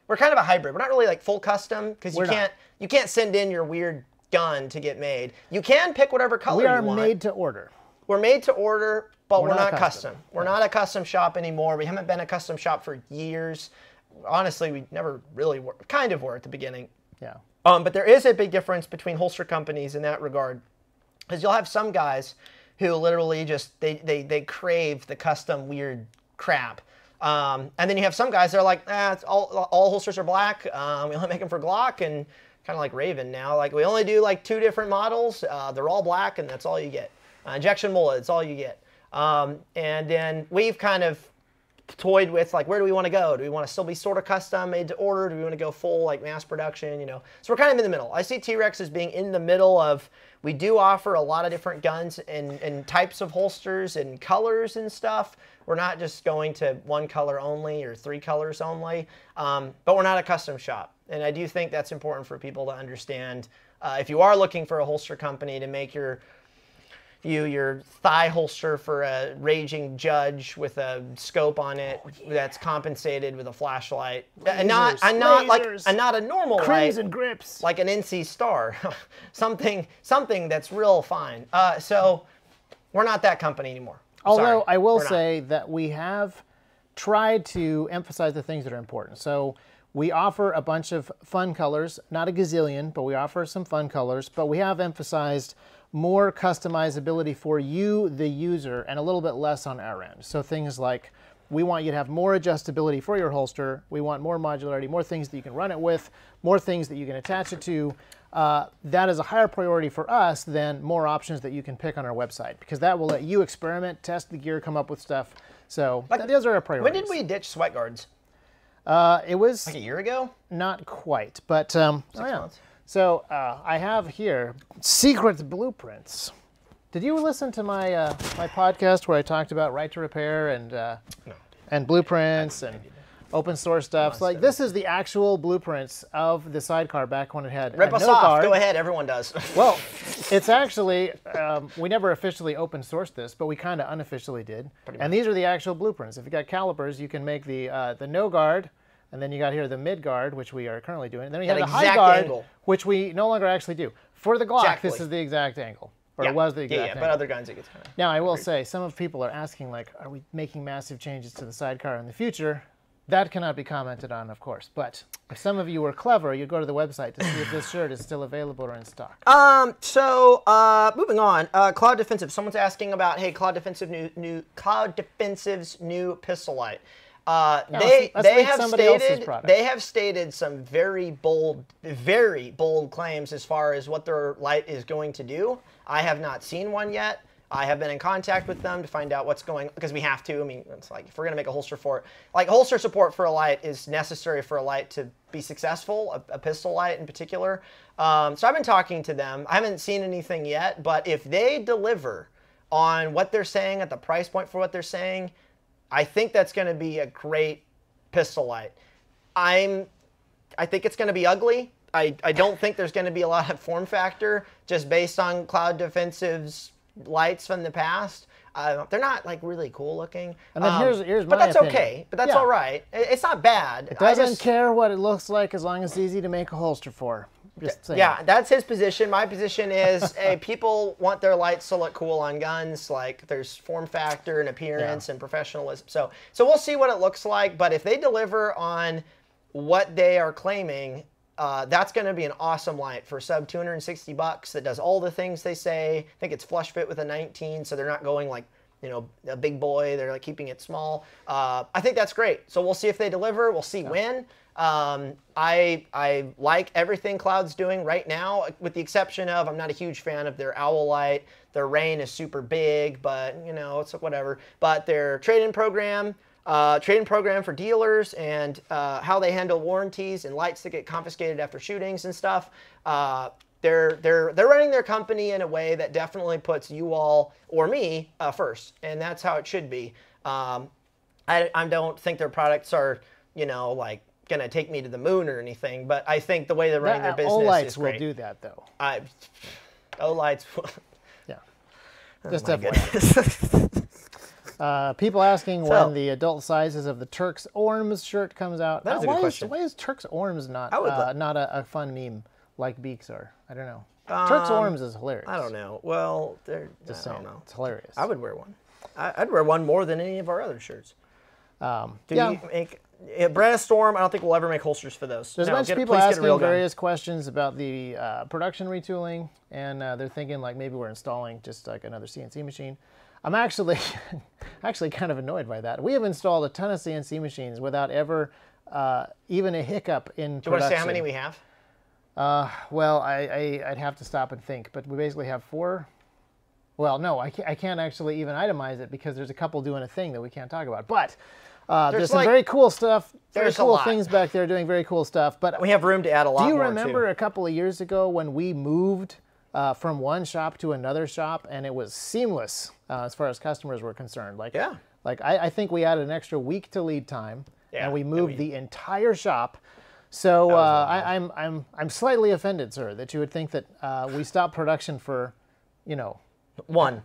Speaker 2: we're kind of a hybrid. We're not really like full custom because you
Speaker 1: We're not.
Speaker 2: can't you can't send in your weird gun to get made. You can pick whatever color
Speaker 1: We are made to order.
Speaker 2: We're made to order, but we're,
Speaker 1: We're
Speaker 2: not,
Speaker 1: not
Speaker 2: custom.
Speaker 1: custom.
Speaker 2: We're not a custom shop anymore. We haven't been a custom shop for years. Honestly, we never really were. Kind of were at the beginning.
Speaker 1: Yeah.
Speaker 2: Um, but there is a big difference between holster companies in that regard, because you'll have some guys who literally just they they they crave the custom weird crap. Um, and then you have some guys that are like, ah, it's all, all holsters are black. Um, we only make them for Glock and kind of like Raven now. Like we only do like two different models. Uh, they're all black and that's all you get. Uh, injection molded, it's all you get. Um, and then we've kind of toyed with like where do we want to go? Do we want to still be sort of custom, made to order? Do we want to go full like mass production? You know, so we're kind of in the middle. I see T-Rex as being in the middle of. We do offer a lot of different guns and, and types of holsters and colors and stuff. We're not just going to one color only or three colors only, um, but we're not a custom shop. And I do think that's important for people to understand. Uh, if you are looking for a holster company to make your you your thigh holster for a raging judge with a scope on it oh, that's compensated with a flashlight. Uh, and not and not like
Speaker 1: uh,
Speaker 2: and not a normal light,
Speaker 1: Crimson grips.
Speaker 2: like an NC Star, something something that's real fine. Uh, so we're not that company anymore.
Speaker 1: Although
Speaker 2: Sorry,
Speaker 1: I will
Speaker 2: we're not.
Speaker 1: say that we have tried to emphasize the things that are important. So we offer a bunch of fun colors, not a gazillion, but we offer some fun colors. But we have emphasized more customizability for you, the user, and a little bit less on our end. So things like we want you to have more adjustability for your holster. We want more modularity, more things that you can run it with, more things that you can attach it to. Uh, that is a higher priority for us than more options that you can pick on our website because that will let you experiment, test the gear, come up with stuff. So th- those are our priorities.
Speaker 2: When did we ditch sweat guards?
Speaker 1: Uh, it was
Speaker 2: Like a year ago?
Speaker 1: not quite, but um, oh yeah.
Speaker 2: months.
Speaker 1: So uh, I have here secret blueprints. Did you listen to my uh, my podcast where I talked about right to repair and uh, and blueprints and open source stuff? So, like this is the actual blueprints of the sidecar back when it had
Speaker 2: Rip us
Speaker 1: no
Speaker 2: off.
Speaker 1: guard.
Speaker 2: Go ahead. Everyone does.
Speaker 1: Well, it's actually um, we never officially open sourced this, but we kind of unofficially did. And these are the actual blueprints. If you got calipers, you can make the uh, the no guard, and then you got here the mid guard, which we are currently doing. And then we have the high guard,
Speaker 2: angle.
Speaker 1: which we no longer actually do. For the Glock,
Speaker 2: Exactly.
Speaker 1: this is the exact angle, or
Speaker 2: yeah.
Speaker 1: it was the
Speaker 2: yeah,
Speaker 1: exact
Speaker 2: yeah.
Speaker 1: angle.
Speaker 2: But other guns, it gets kind of.
Speaker 1: Now, I will say, some of people are asking, like, are we making massive changes to the sidecar in the future? That cannot be commented on, of course. But if some of you were clever, you'd go to the website to see if this shirt is still available or in stock.
Speaker 2: Um. So, uh, moving on. Uh, Cloud Defensive. Someone's asking about, hey, Cloud Defensive new new Cloud Defensive's new pistol light. Uh, they
Speaker 1: let's
Speaker 2: they have stated they have stated some very bold, very bold claims as far as what their light is going to do. I have not seen one yet. I have been in contact with them to find out what's going because we have to. I mean, it's like if we're gonna make a holster for it, like holster support for a light is necessary for a light to be successful, a, a pistol light in particular. Um, so I've been talking to them. I haven't seen anything yet, but if they deliver on what they're saying at the price point for what they're saying, I think that's going to be a great pistol light. I'm, I think it's going to be ugly. I, I don't think there's going to be a lot of form factor just based on Cloud Defensive's lights from the past. Uh, they're not like really cool looking.
Speaker 1: And then here's- here's
Speaker 2: but that's
Speaker 1: opinion.
Speaker 2: okay. But that's
Speaker 1: Yeah.
Speaker 2: all right. It- It's not bad.
Speaker 1: It
Speaker 2: I
Speaker 1: doesn't
Speaker 2: just-
Speaker 1: care what it looks like as long as it's easy to make a holster for. Just saying.
Speaker 2: Yeah, that's his position. My position is, hey, people want their lights to look cool on guns. Like there's form factor and appearance and professionalism. So, so we'll see what it looks like. But if they deliver on what they are claiming, uh, that's going to be an awesome light for sub 260 bucks. That does all the things they say. I think it's flush fit with a 19, so they're not going like you know a big boy. They're like keeping it small. Uh, I think that's great. So we'll see if they deliver. We'll see when. Um, I I like everything Cloud's doing right now, with the exception of I'm not a huge fan of their owl light. Their REIN is super big, but you know it's whatever. But their trade-in program, uh, trade-in program for dealers, and uh, how they handle warranties and lights that get confiscated after shootings and stuff. Uh, they're they're they're running their company in a way that definitely puts you all or me uh, first, and that's how it should be. Um, I, I don't think their products are, you know, like gonna take me to the moon or anything. But I think the way they're running their business
Speaker 1: Olights
Speaker 2: is
Speaker 1: will do that though.
Speaker 2: I, Olights.
Speaker 1: Yeah. Just
Speaker 2: Oh my
Speaker 1: FYI.
Speaker 2: goodness.
Speaker 1: Uh, people asking
Speaker 2: So-
Speaker 1: when the adult sizes of the Turks Orms shirt comes out.
Speaker 2: That is
Speaker 1: Uh,
Speaker 2: a good
Speaker 1: why
Speaker 2: question.
Speaker 1: Is, why is Turks Orms not
Speaker 2: I would
Speaker 1: uh, not a, a fun meme like Beaks are? I don't know. Turks Orms is hilarious.
Speaker 2: Um, I don't know. Well, they're
Speaker 1: Just
Speaker 2: I don't know.
Speaker 1: It's hilarious.
Speaker 2: I would wear one. I, I'd wear one more than any of our other shirts.
Speaker 1: Um,
Speaker 2: Do
Speaker 1: yeah.
Speaker 2: you make? Storm. I don't think we'll ever make holsters for those.
Speaker 1: There's
Speaker 2: No,
Speaker 1: a bunch of people
Speaker 2: please get a
Speaker 1: asking various questions about the uh, production retooling, and uh, they're thinking like maybe we're installing just like another CNC machine. I'm actually actually kind of annoyed by that. We have installed a ton of CNC machines without ever uh, even a hiccup in
Speaker 2: Do you want to say how many we have?
Speaker 1: Well, I, I I'd have to stop and think, but we basically have four. Well, no, I can't, I can't actually even itemize it because there's a couple doing a thing that we can't talk about. But uh, there's,
Speaker 2: There's
Speaker 1: some
Speaker 2: like-
Speaker 1: very cool stuff, very cool things back there doing very cool stuff. But
Speaker 2: We have room to add a lot
Speaker 1: do you remember
Speaker 2: too.
Speaker 1: a couple of years ago when we moved uh, from one shop to another shop and it was seamless uh, as far as customers were concerned? Like,
Speaker 2: Yeah.
Speaker 1: like I, I think we added an extra week to lead time,
Speaker 2: Yeah,
Speaker 1: and we moved the entire shop. So uh, I, I'm I'm I'm slightly offended, sir, that you would think that uh, we stopped production for, you know,
Speaker 2: One.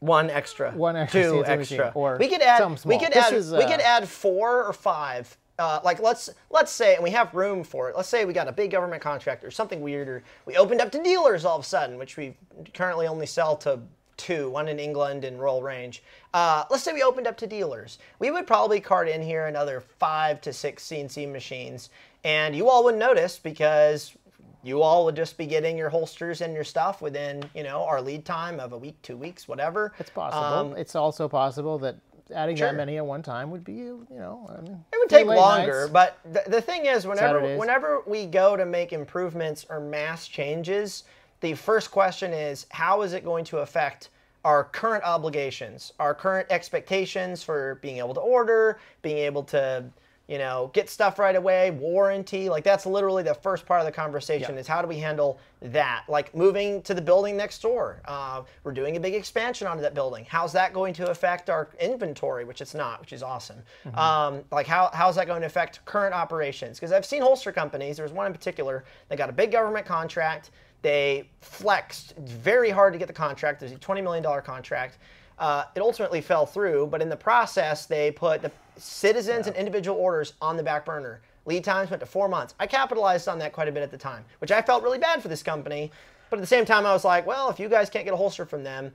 Speaker 2: One extra.
Speaker 1: One extra
Speaker 2: Two
Speaker 1: machine,
Speaker 2: extra.
Speaker 1: or
Speaker 2: we could add. We could
Speaker 1: This
Speaker 2: add.
Speaker 1: is,
Speaker 2: we
Speaker 1: uh,
Speaker 2: could add four or five. Uh, like let's let's say, and we have room for it. Let's say we got a big government contract or something weird, or we opened up to dealers all of a sudden, which we currently only sell to two, one in England and Royal Range. Uh, let's say we opened up to dealers. We would probably cart in here another five to six CNC machines, and you all wouldn't notice because you all would just be getting your holsters and your stuff within, you know, our lead time of a week, two weeks, whatever.
Speaker 1: it's possible.
Speaker 2: Um,
Speaker 1: it's also possible that adding
Speaker 2: Sure.
Speaker 1: that many at one time would be, you know, I mean,
Speaker 2: It would take longer,
Speaker 1: nights.
Speaker 2: but the, the thing is, whenever
Speaker 1: Saturdays.
Speaker 2: whenever we go to make improvements or mass changes, the first question is how is it going to affect our current obligations, our current expectations for being able to order, being able to you know get stuff right away, warranty. Like that's literally the first part of the conversation
Speaker 1: Yeah.
Speaker 2: is how do we handle that? Like moving to the building next door, uh, we're doing a big expansion onto that building. How's that going to affect our inventory, which it's not, which is awesome. Um, like how how's that going to affect current operations? Because I've seen holster companies. There was one in particular. They got a big government contract. They flexed very hard to get the contract. There's a $20 million contract. Uh, it ultimately fell through, but in the process, they put the citizens and individual orders on the back burner. Lead times went to four months. I capitalized on that quite a bit at the time, which I felt really bad for this company. But at the same time, I was like, well, if you guys can't get a holster from them,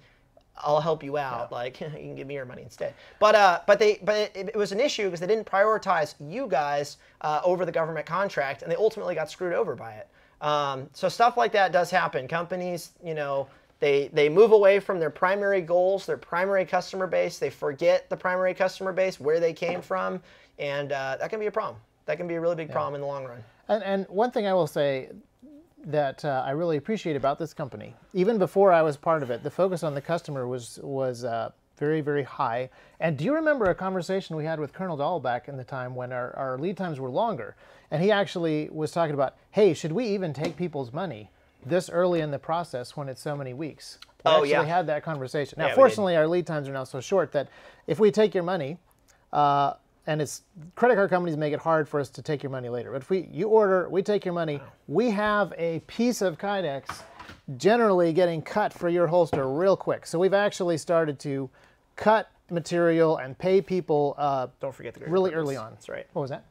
Speaker 2: I'll help you out. Like you can give me your money instead. But uh, but they but it, it was an issue because they didn't prioritize you guys uh, over the government contract, and they ultimately got screwed over by it. Um, so stuff like that does happen. Companies, you know, they they move away from their primary goals, their primary customer base. They forget the primary customer base, where they came from, and uh, that can be a problem. That can be a really big problem in the long run.
Speaker 1: And, and one thing I will say, that uh, I really appreciate about this company, even before I was part of it, the focus on the customer was was uh, very very high. And do you remember a conversation we had with Colonel Dahl back in the time when our, our lead times were longer, and he actually was talking about, hey, should we even take people's money this early in the process when it's so many weeks? We
Speaker 2: Oh,
Speaker 1: actually
Speaker 2: yeah.
Speaker 1: had that conversation. Now,
Speaker 2: Yeah,
Speaker 1: fortunately, our lead times are now so short that if we take your money, uh, and it's credit card companies make it hard for us to take your money later. But if we you order, we take your money, we have a piece of Kydex generally getting cut for your holster real quick. So we've actually started to cut material and pay people uh,
Speaker 2: Don't forget the
Speaker 1: really
Speaker 2: purpose.
Speaker 1: early on.
Speaker 2: That's right.
Speaker 1: What was that?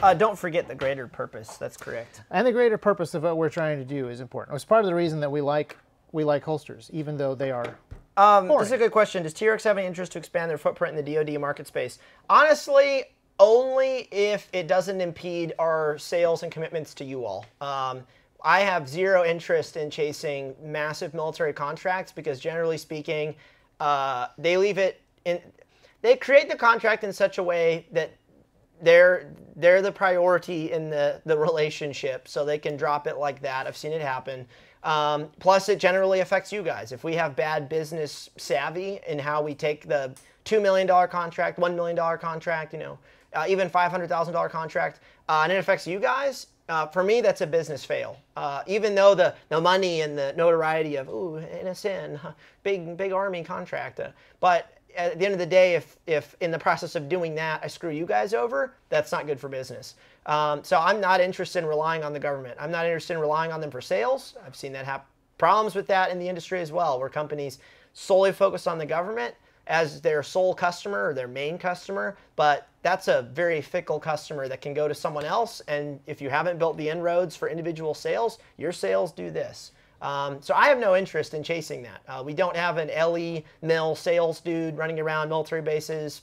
Speaker 2: Uh, don't forget the greater purpose. That's correct.
Speaker 1: And the greater purpose of what we're trying to do is important. It's part of the reason that we like we like holsters, even though they are
Speaker 2: Um, this is a good question. Does TRX have any interest to expand their footprint in the DoD market space? Honestly, only if it doesn't impede our sales and commitments to you all. Um, I have zero interest in chasing massive military contracts because, generally speaking, uh, they leave it in. They create the contract in such a way that they're they're the priority in the the relationship, so they can drop it like that. I've seen it happen. Um, plus, it generally affects you guys. If we have bad business savvy in how we take the two million dollar contract, one million dollar contract, you know, uh, even five hundred thousand dollar contract, uh, and it affects you guys. Uh, for me, that's a business fail. Uh, even though the, the money and the notoriety of ooh NSN, big big army contract, uh, but at the end of the day, if if in the process of doing that I screw you guys over, that's not good for business. Um, so I'm not interested in relying on the government. I'm not interested in relying on them for sales. I've seen that have problems with that in the industry as well, where companies solely focus on the government as their sole customer or their main customer, but that's a very fickle customer that can go to someone else. And if you haven't built the inroads for individual sales, your sales do this. Um, so I have no interest in chasing that. Uh, we don't have an LE mill sales dude running around military bases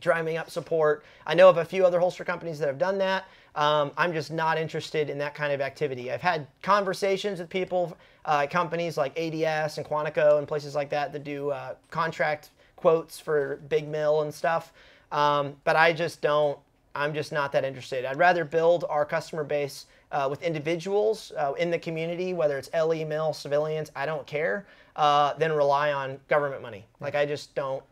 Speaker 2: driving up support. I know of a few other holster companies that have done that. Um, I'm just not interested in that kind of activity. I've had conversations with people, uh, companies like ADS and Quantico and places like that that do uh, contract quotes for big mill and stuff. Um, but I just don't. I'm just not that interested. I'd rather build our customer base uh, with individuals uh, in the community, whether it's LE mill, civilians, I don't care, uh, than rely on government money. Like I just don't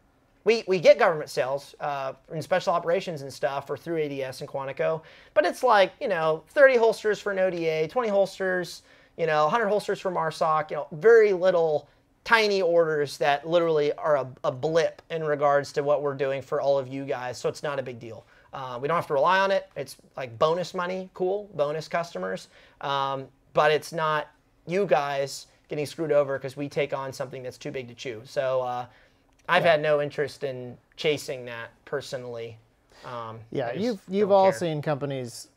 Speaker 2: we, we get government sales uh, in special operations and stuff or through ADS and Quantico, but it's like, you know, 30 holsters for an ODA, 20 holsters, you know, 100 holsters for MARSOC, you know, very little tiny orders that literally are a, a blip in regards to what we're doing for all of you guys. So it's not a big deal. Uh, we don't have to rely on it. It's like bonus money, cool, bonus customers. Um, but it's not you guys getting screwed over because we take on something that's too big to chew. So uh, I've had no interest in chasing that personally. Um,
Speaker 1: Yeah, you've you've all
Speaker 2: care.
Speaker 1: seen companies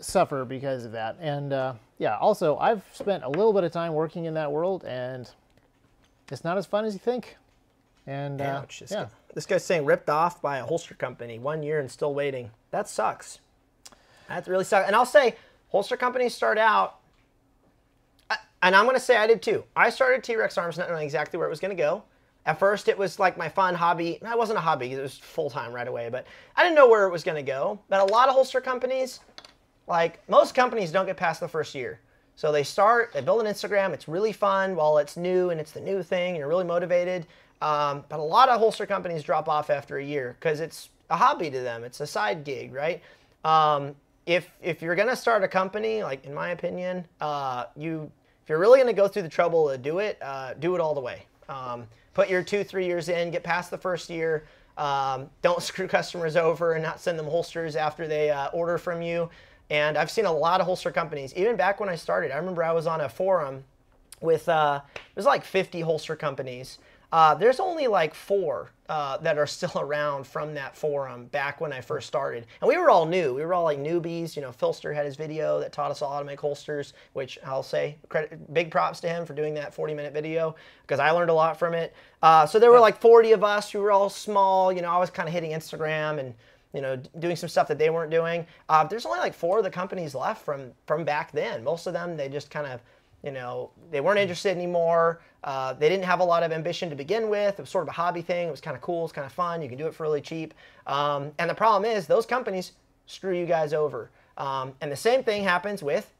Speaker 1: suffer because of that, and uh, yeah. Also, I've spent a little bit of time working in that world, and it's not as fun as you think. And uh,
Speaker 2: Ouch,
Speaker 1: yeah,
Speaker 2: this guy's saying ripped off by a holster company, one year and still waiting. That sucks. That really sucks. And I'll say, holster companies start out, and I'm going to say I did too. I started T Rex Arms not knowing exactly where it was going to go. At first, it was like my fun hobby. It wasn't a hobby, it was full time right away, but I didn't know where it was going to go. But a lot of holster companies, like most companies, don't get past the first year. So they start, they build an Instagram. It's really fun while it's new and it's the new thing, and you're really motivated. Um, but a lot of holster companies drop off after a year because it's a hobby to them. It's a side gig, right? Um, if if you're gonna start a company, like in my opinion, uh, you if you're really gonna go through the trouble to do it, uh, do it all the way. Um, put your two three years in, get past the first year. Um, don't screw customers over and not send them holsters after they uh, order from you. And I've seen a lot of holster companies, even back when I started. I remember I was on a forum with uh, was like 50 holster companies. Uh, there's only like four uh, that are still around from that forum back when I first started, and we were all new. We were all like newbies. You know, Filster had his video that taught us all how to make holsters, which I'll say credit, big props to him for doing that 40-minute video because I learned a lot from it. Uh, so there were like 40 of us who were all small. You know, I was kind of hitting Instagram and you know, doing some stuff that they weren't doing. Uh, there's only like four of the companies left from from back then. Most of them, they just kind of, you know, they weren't interested anymore. Uh, they didn't have a lot of ambition to begin with. It was sort of a hobby thing. It was kind of cool. It's kind of fun. You can do it for really cheap. Um, and the problem is those companies screw you guys over. Um, and the same thing happens with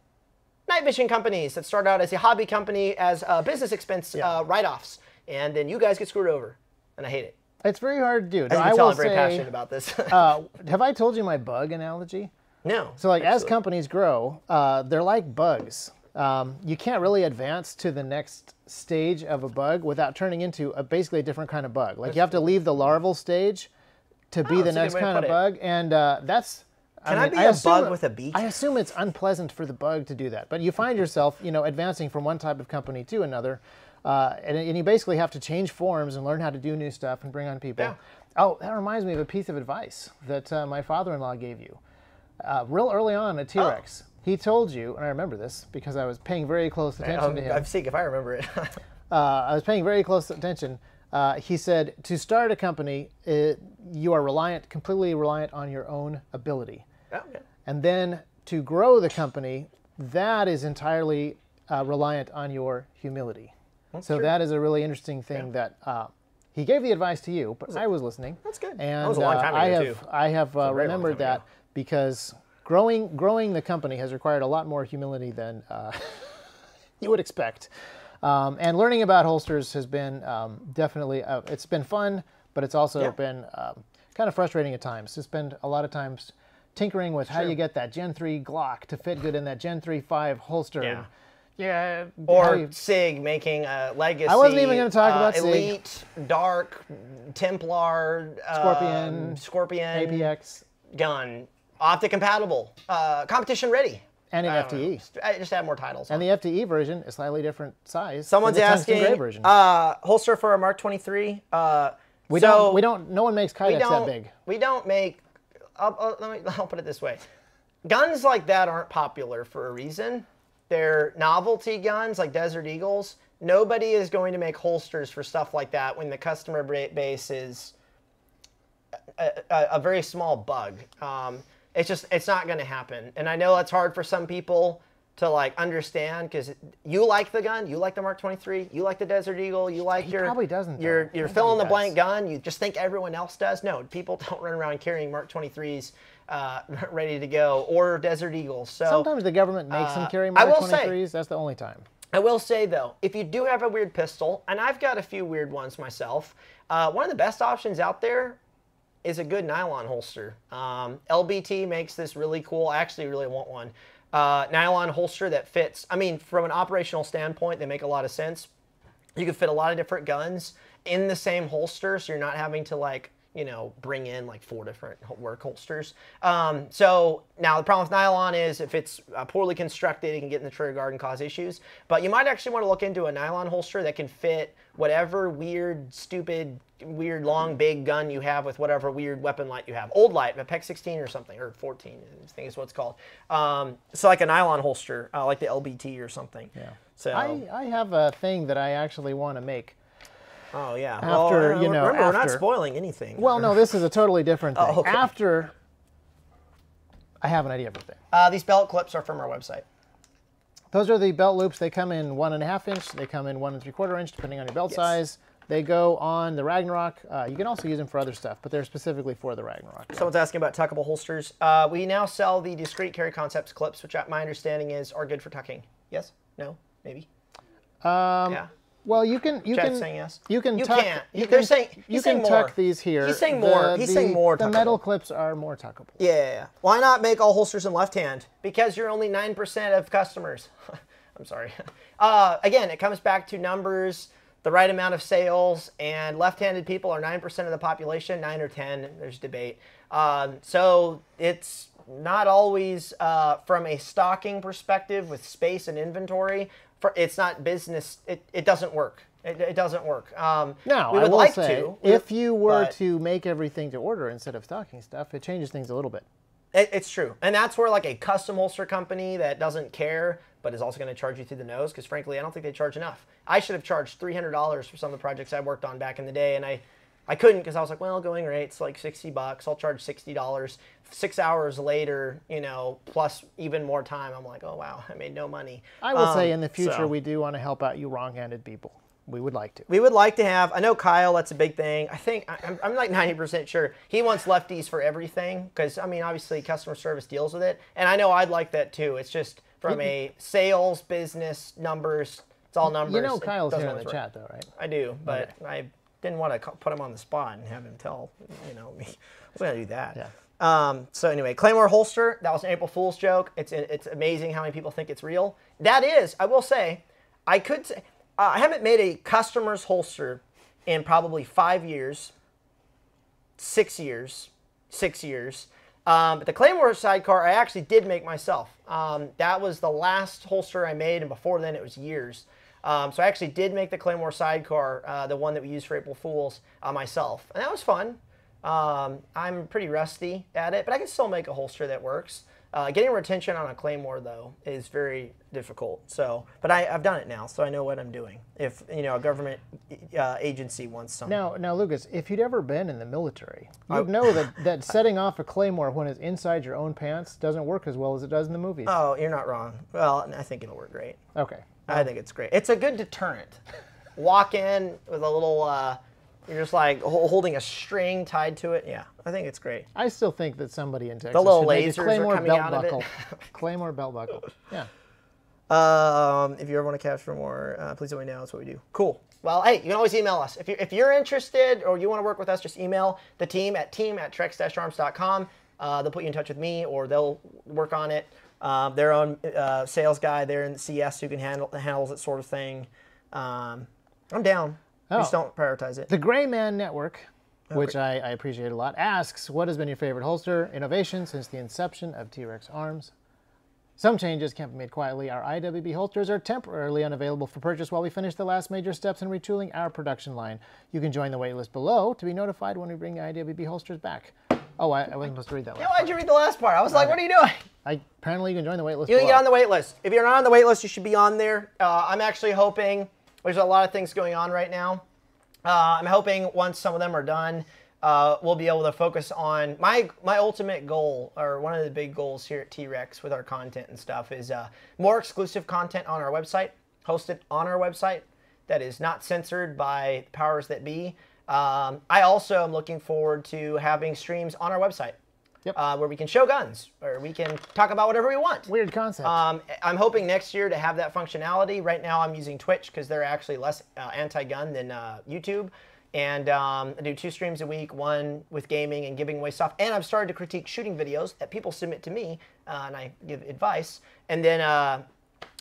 Speaker 2: night vision companies that start out as a hobby company as uh, business expense uh, write-offs, and then you guys get screwed over, and I hate it.
Speaker 1: It's very hard to do. I will
Speaker 2: I'm very
Speaker 1: say,
Speaker 2: passionate about this.
Speaker 1: uh, have I told you my bug analogy?
Speaker 2: no.
Speaker 1: So, like, as companies grow, uh, they're like bugs. Um, you can't really advance to the next stage of a bug without turning into a, basically a different kind of bug. Like, you have to leave the larval stage to be
Speaker 2: Oh,
Speaker 1: the
Speaker 2: a
Speaker 1: next kind of
Speaker 2: it.
Speaker 1: bug, and uh, that's.
Speaker 2: Can I
Speaker 1: mean,
Speaker 2: be a
Speaker 1: assume-
Speaker 2: bug with a beak?
Speaker 1: I assume it's unpleasant for the bug to do that, but you find yourself, you know, advancing from one type of company to another, uh, and, and you basically have to change forms and learn how to do new stuff and bring on people.
Speaker 2: Yeah.
Speaker 1: Oh, that reminds me of a piece of advice that uh, my father-in-law gave you uh, real early on at T-Rex. He told you, and I remember this because I was paying very close attention
Speaker 2: Um,
Speaker 1: to him.
Speaker 2: I'm sick if I remember it.
Speaker 1: Uh, I was paying very close attention. Uh, he said, to start a company, it, you are reliant, completely reliant on your own ability.
Speaker 2: okay.
Speaker 1: And then to grow the company, that is entirely uh, reliant on your humility. so
Speaker 2: true.
Speaker 1: that is a really interesting thing that uh, he gave the advice to you, but I was listening.
Speaker 2: That's good. That
Speaker 1: And
Speaker 2: was a long
Speaker 1: uh,
Speaker 2: time
Speaker 1: I
Speaker 2: ago,
Speaker 1: have
Speaker 2: too.
Speaker 1: I have uh, remembered that
Speaker 2: ago.
Speaker 1: because growing growing the company has required a lot more humility than uh, you would expect. Um, and learning about holsters has been um, definitely uh, it's been fun, but it's also
Speaker 2: Yeah.
Speaker 1: been um, kind of frustrating at times to spend a lot of times tinkering with how you get that Gen 3 Glock to fit good in that Gen 3 5 holster.
Speaker 2: Yeah.
Speaker 1: yeah.
Speaker 2: Or
Speaker 1: you-
Speaker 2: Sig making a legacy.
Speaker 1: I wasn't even gonna talk
Speaker 2: uh,
Speaker 1: about Sig.
Speaker 2: Elite, Dark, Templar,
Speaker 1: Scorpion,
Speaker 2: um, Scorpion,
Speaker 1: APX
Speaker 2: gun, optic compatible, uh, competition ready.
Speaker 1: and an. FTE.
Speaker 2: Just- I just add more titles.
Speaker 1: And the FTE version is slightly different size.
Speaker 2: Someone's
Speaker 1: than the tungsten
Speaker 2: asking,
Speaker 1: version.
Speaker 2: uh, holster for a Mark 23. Uh,
Speaker 1: we
Speaker 2: so
Speaker 1: don't. We don't. No one makes kydex that big.
Speaker 2: We don't make. I'll, I'll- let me. I'll put it this way: guns like that aren't popular for a reason. They're novelty guns like Desert Eagles. Nobody is going to make holsters for stuff like that when the customer base is a, a, a very small bug. Um, it's just it's not going to happen. And I know it's hard for some people to like understand because you like the gun, you like the Mark 23, you like the Desert Eagle, you like
Speaker 1: He
Speaker 2: your
Speaker 1: probably doesn't, though.
Speaker 2: you're
Speaker 1: Nobody
Speaker 2: fill in the blank gun. You just think everyone else does. No, people don't run around carrying Mark 23s uh, ready to go or Desert Eagles. So
Speaker 1: Sometimes the government makes them
Speaker 2: uh,
Speaker 1: carry
Speaker 2: I
Speaker 1: Mark
Speaker 2: will say-
Speaker 1: 23s. That's the only time.
Speaker 2: I will say though, if you do have a weird pistol, and I've got a few weird ones myself, uh, one of the best options out there is a good nylon holster. Um, LBT makes this really cool. I actually really want one. Uh, nylon holster that fits. I mean, from an operational standpoint, they make a lot of sense. You can fit a lot of different guns in the same holster, so you're not having to like you know bring in like four different work holsters. Um, so now the problem with nylon is if it's uh, poorly constructed, it can get in the trigger guard and cause issues. But you might actually want to look into a nylon holster that can fit whatever weird, stupid, weird, long, big gun you have with whatever weird weapon light you have. Old light, a PEQ 16 or something, or 14, I think is what it's called. Um, so like a nylon holster, uh, like the LBT or something. Yeah. So
Speaker 1: I, I have a thing that I actually want to make.
Speaker 2: Oh yeah.
Speaker 1: After,
Speaker 2: well,
Speaker 1: you know,
Speaker 2: remember, we're not spoiling anything.
Speaker 1: Well, no, this is a totally different thing.
Speaker 2: Oh, okay.
Speaker 1: After I have an idea for a thing.
Speaker 2: Uh, these belt clips are from our website.
Speaker 1: Those are the belt loops. They come in one and a half inch. They come in one and three quarter inch, depending on your belt
Speaker 2: Yes.
Speaker 1: size. They go on the Ragnarok. Uh, you can also use them for other stuff, but they're specifically for the Ragnarok.
Speaker 2: Someone's asking about tuckable holsters. Uh, we now sell the Discreet Carry Concepts clips, which uh, my understanding is are good for tucking. Yes? No? Maybe?
Speaker 1: Um,
Speaker 2: yeah.
Speaker 1: Well, you can you
Speaker 2: Chat's
Speaker 1: can
Speaker 2: saying yes.
Speaker 1: you can
Speaker 2: You
Speaker 1: tuck.
Speaker 2: can't.
Speaker 1: You
Speaker 2: They're
Speaker 1: can,
Speaker 2: saying-
Speaker 1: you can tuck
Speaker 2: more.
Speaker 1: these here.
Speaker 2: He's saying more. He's saying more
Speaker 1: The metal clips are more tuckable.
Speaker 2: Yeah, yeah, yeah. Why not make all holsters in left hand? Because you're only 9% of customers. I'm sorry. Uh, again, it comes back to numbers, the right amount of sales, and left handed people are 9% of the population, 9 or 10. There's debate. Um, so it's not always uh, from a stocking perspective with space and inventory. For, it's not business, it, it doesn't work. It, it doesn't work. Um,
Speaker 1: Now,
Speaker 2: we
Speaker 1: I
Speaker 2: would
Speaker 1: will
Speaker 2: like
Speaker 1: say,
Speaker 2: to.
Speaker 1: if you were
Speaker 2: but-
Speaker 1: to make everything to order instead of stocking stuff, it changes things a little bit.
Speaker 2: It, it's true, and that's where like a custom holster company that doesn't care, but is also going to charge you through the nose. Because frankly, I don't think they charge enough. I should have charged three hundred dollars for some of the projects I worked on back in the day, and I, I couldn't because I was like, well, going rate's like sixty bucks. I'll charge sixty dollars. Six hours later, you know, plus even more time, I'm like, oh wow, I made no money.
Speaker 1: I will say
Speaker 2: Um,
Speaker 1: in the future
Speaker 2: so-
Speaker 1: we do want to help out you wrong-handed people. We would like to.
Speaker 2: we would like to have. I know Kyle. That's a big thing. I think I'm, I'm like 90% sure he wants lefties for everything because I mean, obviously, customer service deals with it, and I know I'd like that too. It's just from a sales business numbers. It's all numbers.
Speaker 1: You know Kyle's here in the
Speaker 2: work.
Speaker 1: chat, though, right?
Speaker 2: I do, but I didn't want to put him on the spot and have him tell, you know, me. I'm gonna do that.
Speaker 1: Yeah.
Speaker 2: Um, so anyway, Claymore holster. That was an April Fool's joke. It's it's amazing how many people think it's real. That is, I will say, I could say uh, I haven't made a customer's holster in probably five years, six years, six years. Um, but the Claymore sidecar, I actually did make myself. Um, that was the last holster I made, and before then it was years. Um, so I actually did make the Claymore sidecar, uh, the one that we used for April Fools, uh, myself, and that was fun. Um, I'm pretty rusty at it, but I can still make a holster that works. Uh, getting retention on a Claymore though is very difficult. So, but I, I've done it now, so I know what I'm doing. If you know a government uh, agency wants something.
Speaker 1: Now, now, Lucas, if you'd ever been in the military, you'd know that, that setting off a claymore when it's inside your own pants doesn't work as well as it does in the movies.
Speaker 2: Oh, you're not wrong. Well, I think it'll work great.
Speaker 1: okay.
Speaker 2: I think it's great. It's a good deterrent. Walk in with a little, uh, you're just like holding a string tied to it. Yeah, I think it's great.
Speaker 1: I still think that somebody in Texas the
Speaker 2: little
Speaker 1: should make a
Speaker 2: lasers are
Speaker 1: claymore
Speaker 2: coming
Speaker 1: belt
Speaker 2: out of it.
Speaker 1: buckle. claymore belt buckle. Yeah.
Speaker 2: Um, if you ever want to capture more, uh, please let me know. That's what we do. Cool. Well, hey, you can always email us. If you're, if you're interested or you want to work with us, just email the team at team at trex-arms.com. Uh, they'll put you in touch with me or they'll work on it. Um, their own uh, sales guy there in CS who can handle handles that sort of thing. Um, I'm down. Just
Speaker 1: Oh.
Speaker 2: don't prioritize it.
Speaker 1: The Gray Man Network, which I, I appreciate a lot, asks, what has been your favorite holster innovation since the inception of T-Rex Arms? Some changes can't be made quietly. Our IWB holsters are temporarily unavailable for purchase while we finish the last major steps in retooling our production line. You can join the waitlist below to be notified when we bring the IWB holsters back. Oh, I, I wasn't supposed to read that
Speaker 2: Yeah, why'd you read the last part? I was like, what are you doing?
Speaker 1: I, apparently, you can join the waitlist
Speaker 2: You can
Speaker 1: below.
Speaker 2: get on the wait list. If you're not on the wait list, you should be on there. Uh, I'm actually hoping there's a lot of things going on right now. Uh, I'm hoping once some of them are done, uh, we'll be able to focus on my my ultimate goal, or one of the big goals here at T-Rex with our content and stuff, is uh, more exclusive content on our website, hosted on our website, that is not censored by powers that be. Um, I also am looking forward to having streams on our website.
Speaker 1: Yep.
Speaker 2: Uh, where we can show guns, or we can talk about whatever we want.
Speaker 1: Weird concept.
Speaker 2: Um, I'm hoping next year to have that functionality. Right now, I'm using Twitch because they're actually less uh, anti-gun than uh, YouTube. And um, I do two streams a week, one with gaming and giving away stuff. And I've started to critique shooting videos that people submit to me, uh, and I give advice. And then uh,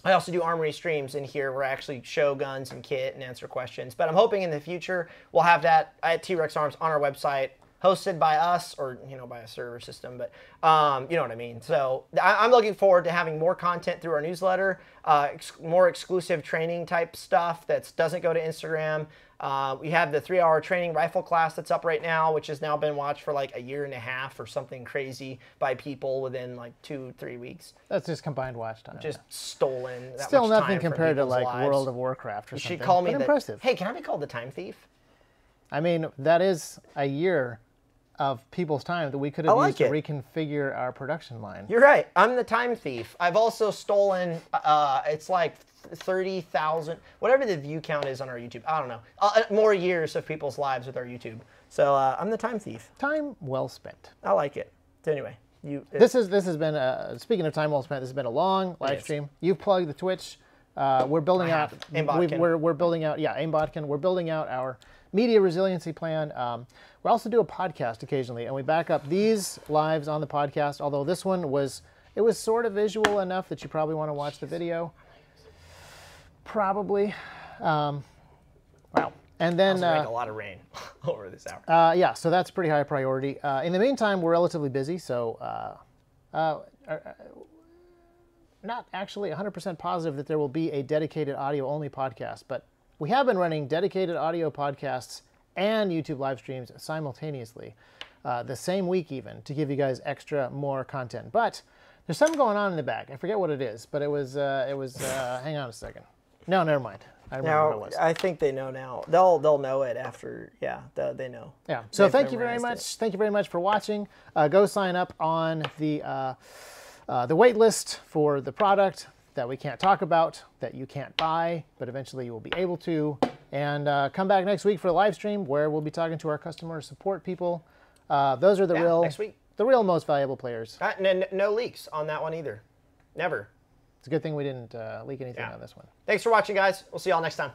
Speaker 2: I also do armory streams in here where I actually show guns and kit and answer questions. But I'm hoping in the future we'll have that at T-Rex Arms on our website, hosted by us or you know by a server system. But um, you know what I mean. So I, I'm looking forward to having more content through our newsletter, uh, ex- more exclusive training type stuff that doesn't go to Instagram. Uh, we have the three-hour training rifle class that's up right now, which has now been watched for like a year and a half or something crazy by people within like two, three weeks.
Speaker 1: That's just combined watch time.
Speaker 2: Just stolen. That
Speaker 1: Still nothing compared to like
Speaker 2: lives.
Speaker 1: World of Warcraft or
Speaker 2: You
Speaker 1: something.
Speaker 2: should call me the.
Speaker 1: impressive.
Speaker 2: Hey, can I be called the time thief?
Speaker 1: I mean, that is a year of people's time that we could have
Speaker 2: like
Speaker 1: used to reconfigure our production line.
Speaker 2: You're right. I'm the time thief. I've also stolen. Uh, it's like thirty thousand, whatever the view count is on our YouTube. I don't know. Uh, uh, more years of people's lives with our YouTube. So uh, I'm the time thief.
Speaker 1: Time well spent.
Speaker 2: I like it. So anyway, you.
Speaker 1: This is this has been a, speaking of time well spent. This has been a long live stream. You've plugged the Twitch. Uh, we're building
Speaker 2: I
Speaker 1: out. we've-
Speaker 2: Aimbotkin.
Speaker 1: We're, we're building out. Yeah, Aimbotkin. We're building out our media resiliency plan. Um, we also do a podcast occasionally, and we back up these lives on the podcast. Although this one was it was sort of visual enough that you probably want to watch the video. Probably. Um, wow. And then. uh,
Speaker 2: a lot of rain over this hour.
Speaker 1: uh, yeah, so that's pretty high priority. Uh, in the meantime, we're relatively busy, so uh, uh, uh, not actually 100% positive that there will be a dedicated audio only podcast, but we have been running dedicated audio podcasts and YouTube live streams simultaneously, uh, the same week even, to give you guys extra more content. But there's something going on in the back. I forget what it is, but it was uh, it was. Uh, hang on a second. No, never mind. I remember what it
Speaker 2: now
Speaker 1: was.
Speaker 2: I think they know now. They'll they'll know it after. Yeah, they, they know.
Speaker 1: Yeah. So
Speaker 2: They've
Speaker 1: thank you very much.
Speaker 2: it.
Speaker 1: Thank you very much for watching. Uh, go sign up on the uh, uh, the wait list for the product that we can't talk about, that you can't buy, but eventually you will be able to. And uh, come back next week for a live stream where we'll be talking to our customer support people. Uh, those are the
Speaker 2: Yeah,
Speaker 1: real
Speaker 2: next week.
Speaker 1: the real most valuable players.
Speaker 2: Uh, no, no leaks on that one either. Never.
Speaker 1: It's a good thing we didn't uh, leak anything
Speaker 2: Yeah.
Speaker 1: on this one.
Speaker 2: Thanks for watching, guys. We'll see y'all next time.